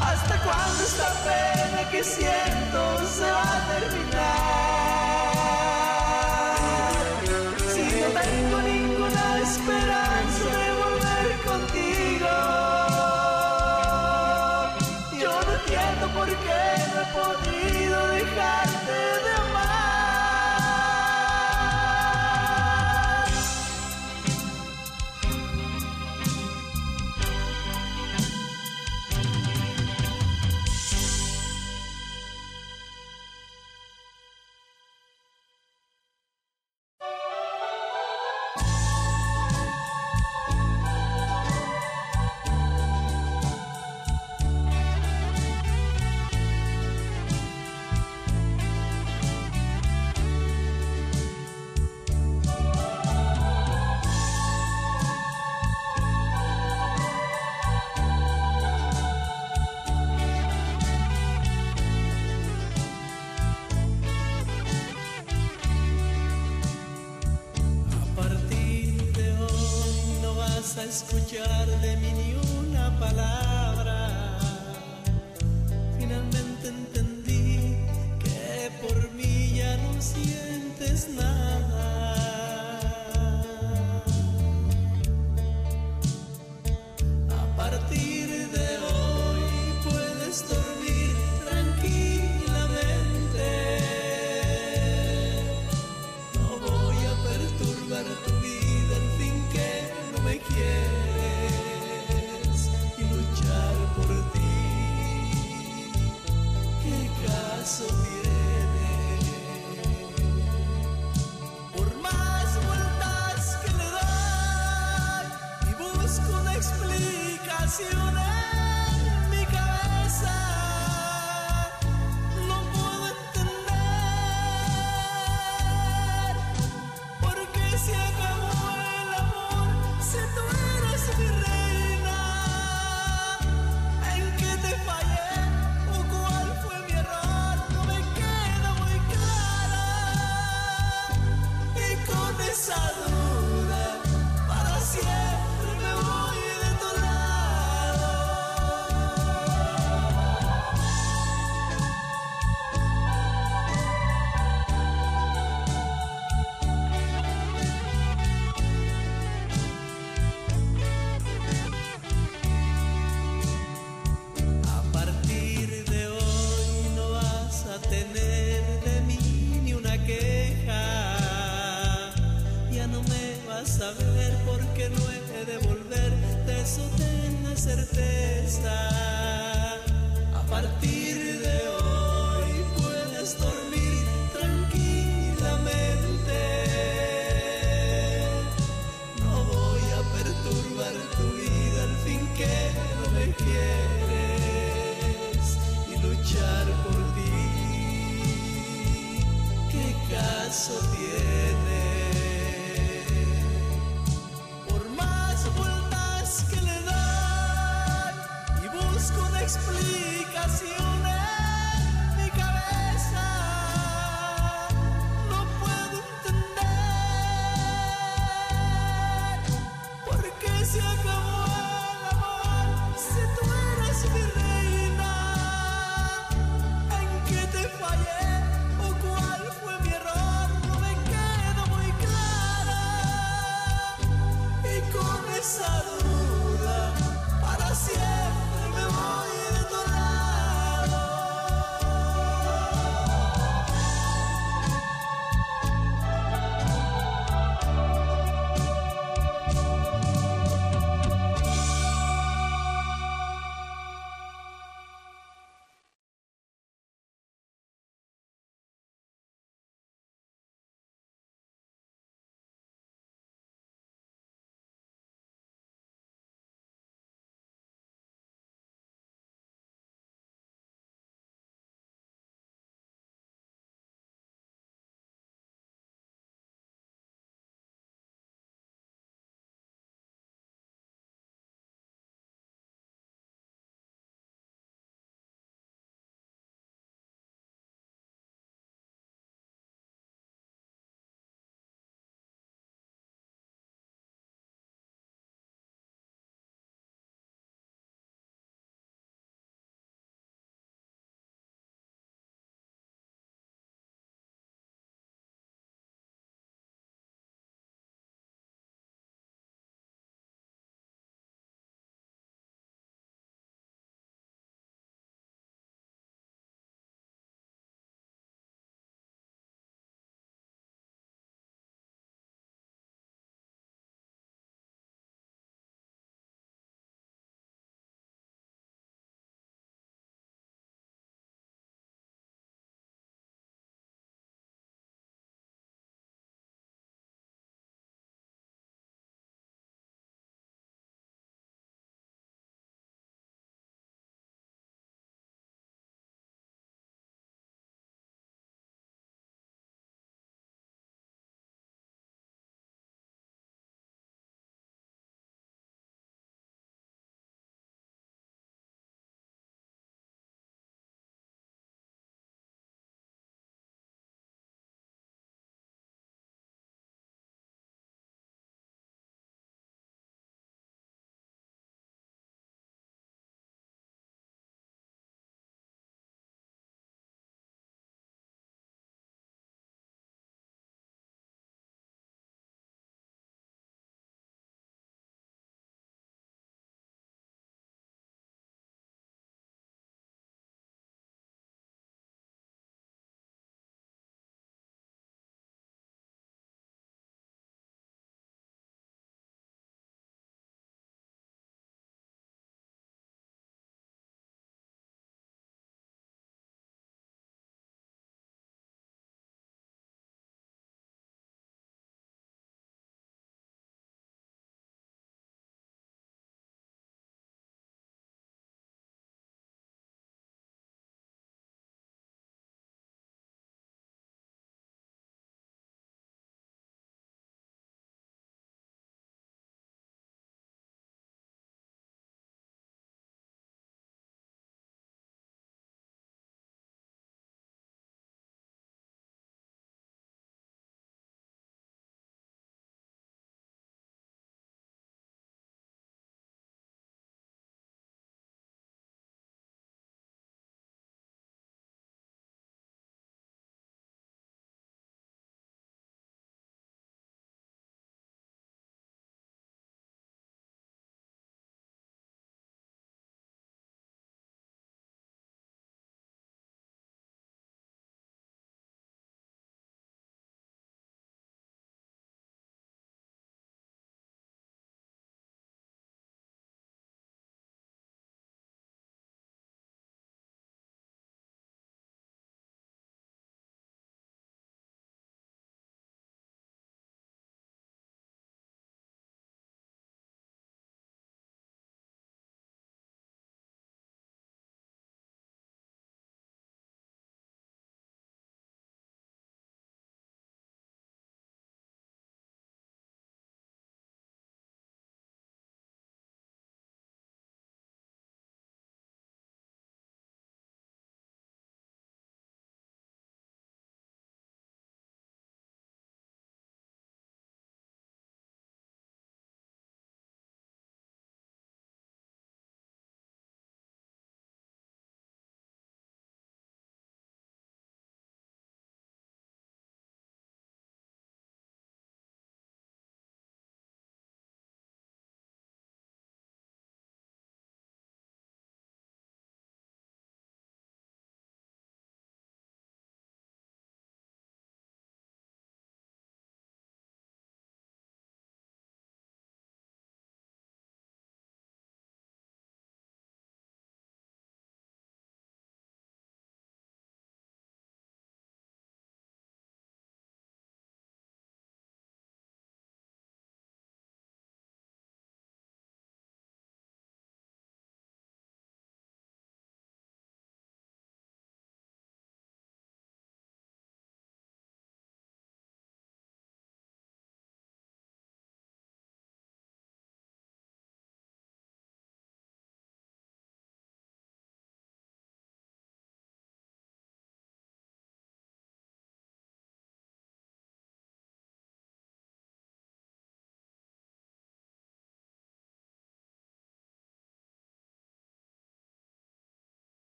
¿Hasta cuándo esta pena que siento se va a terminar?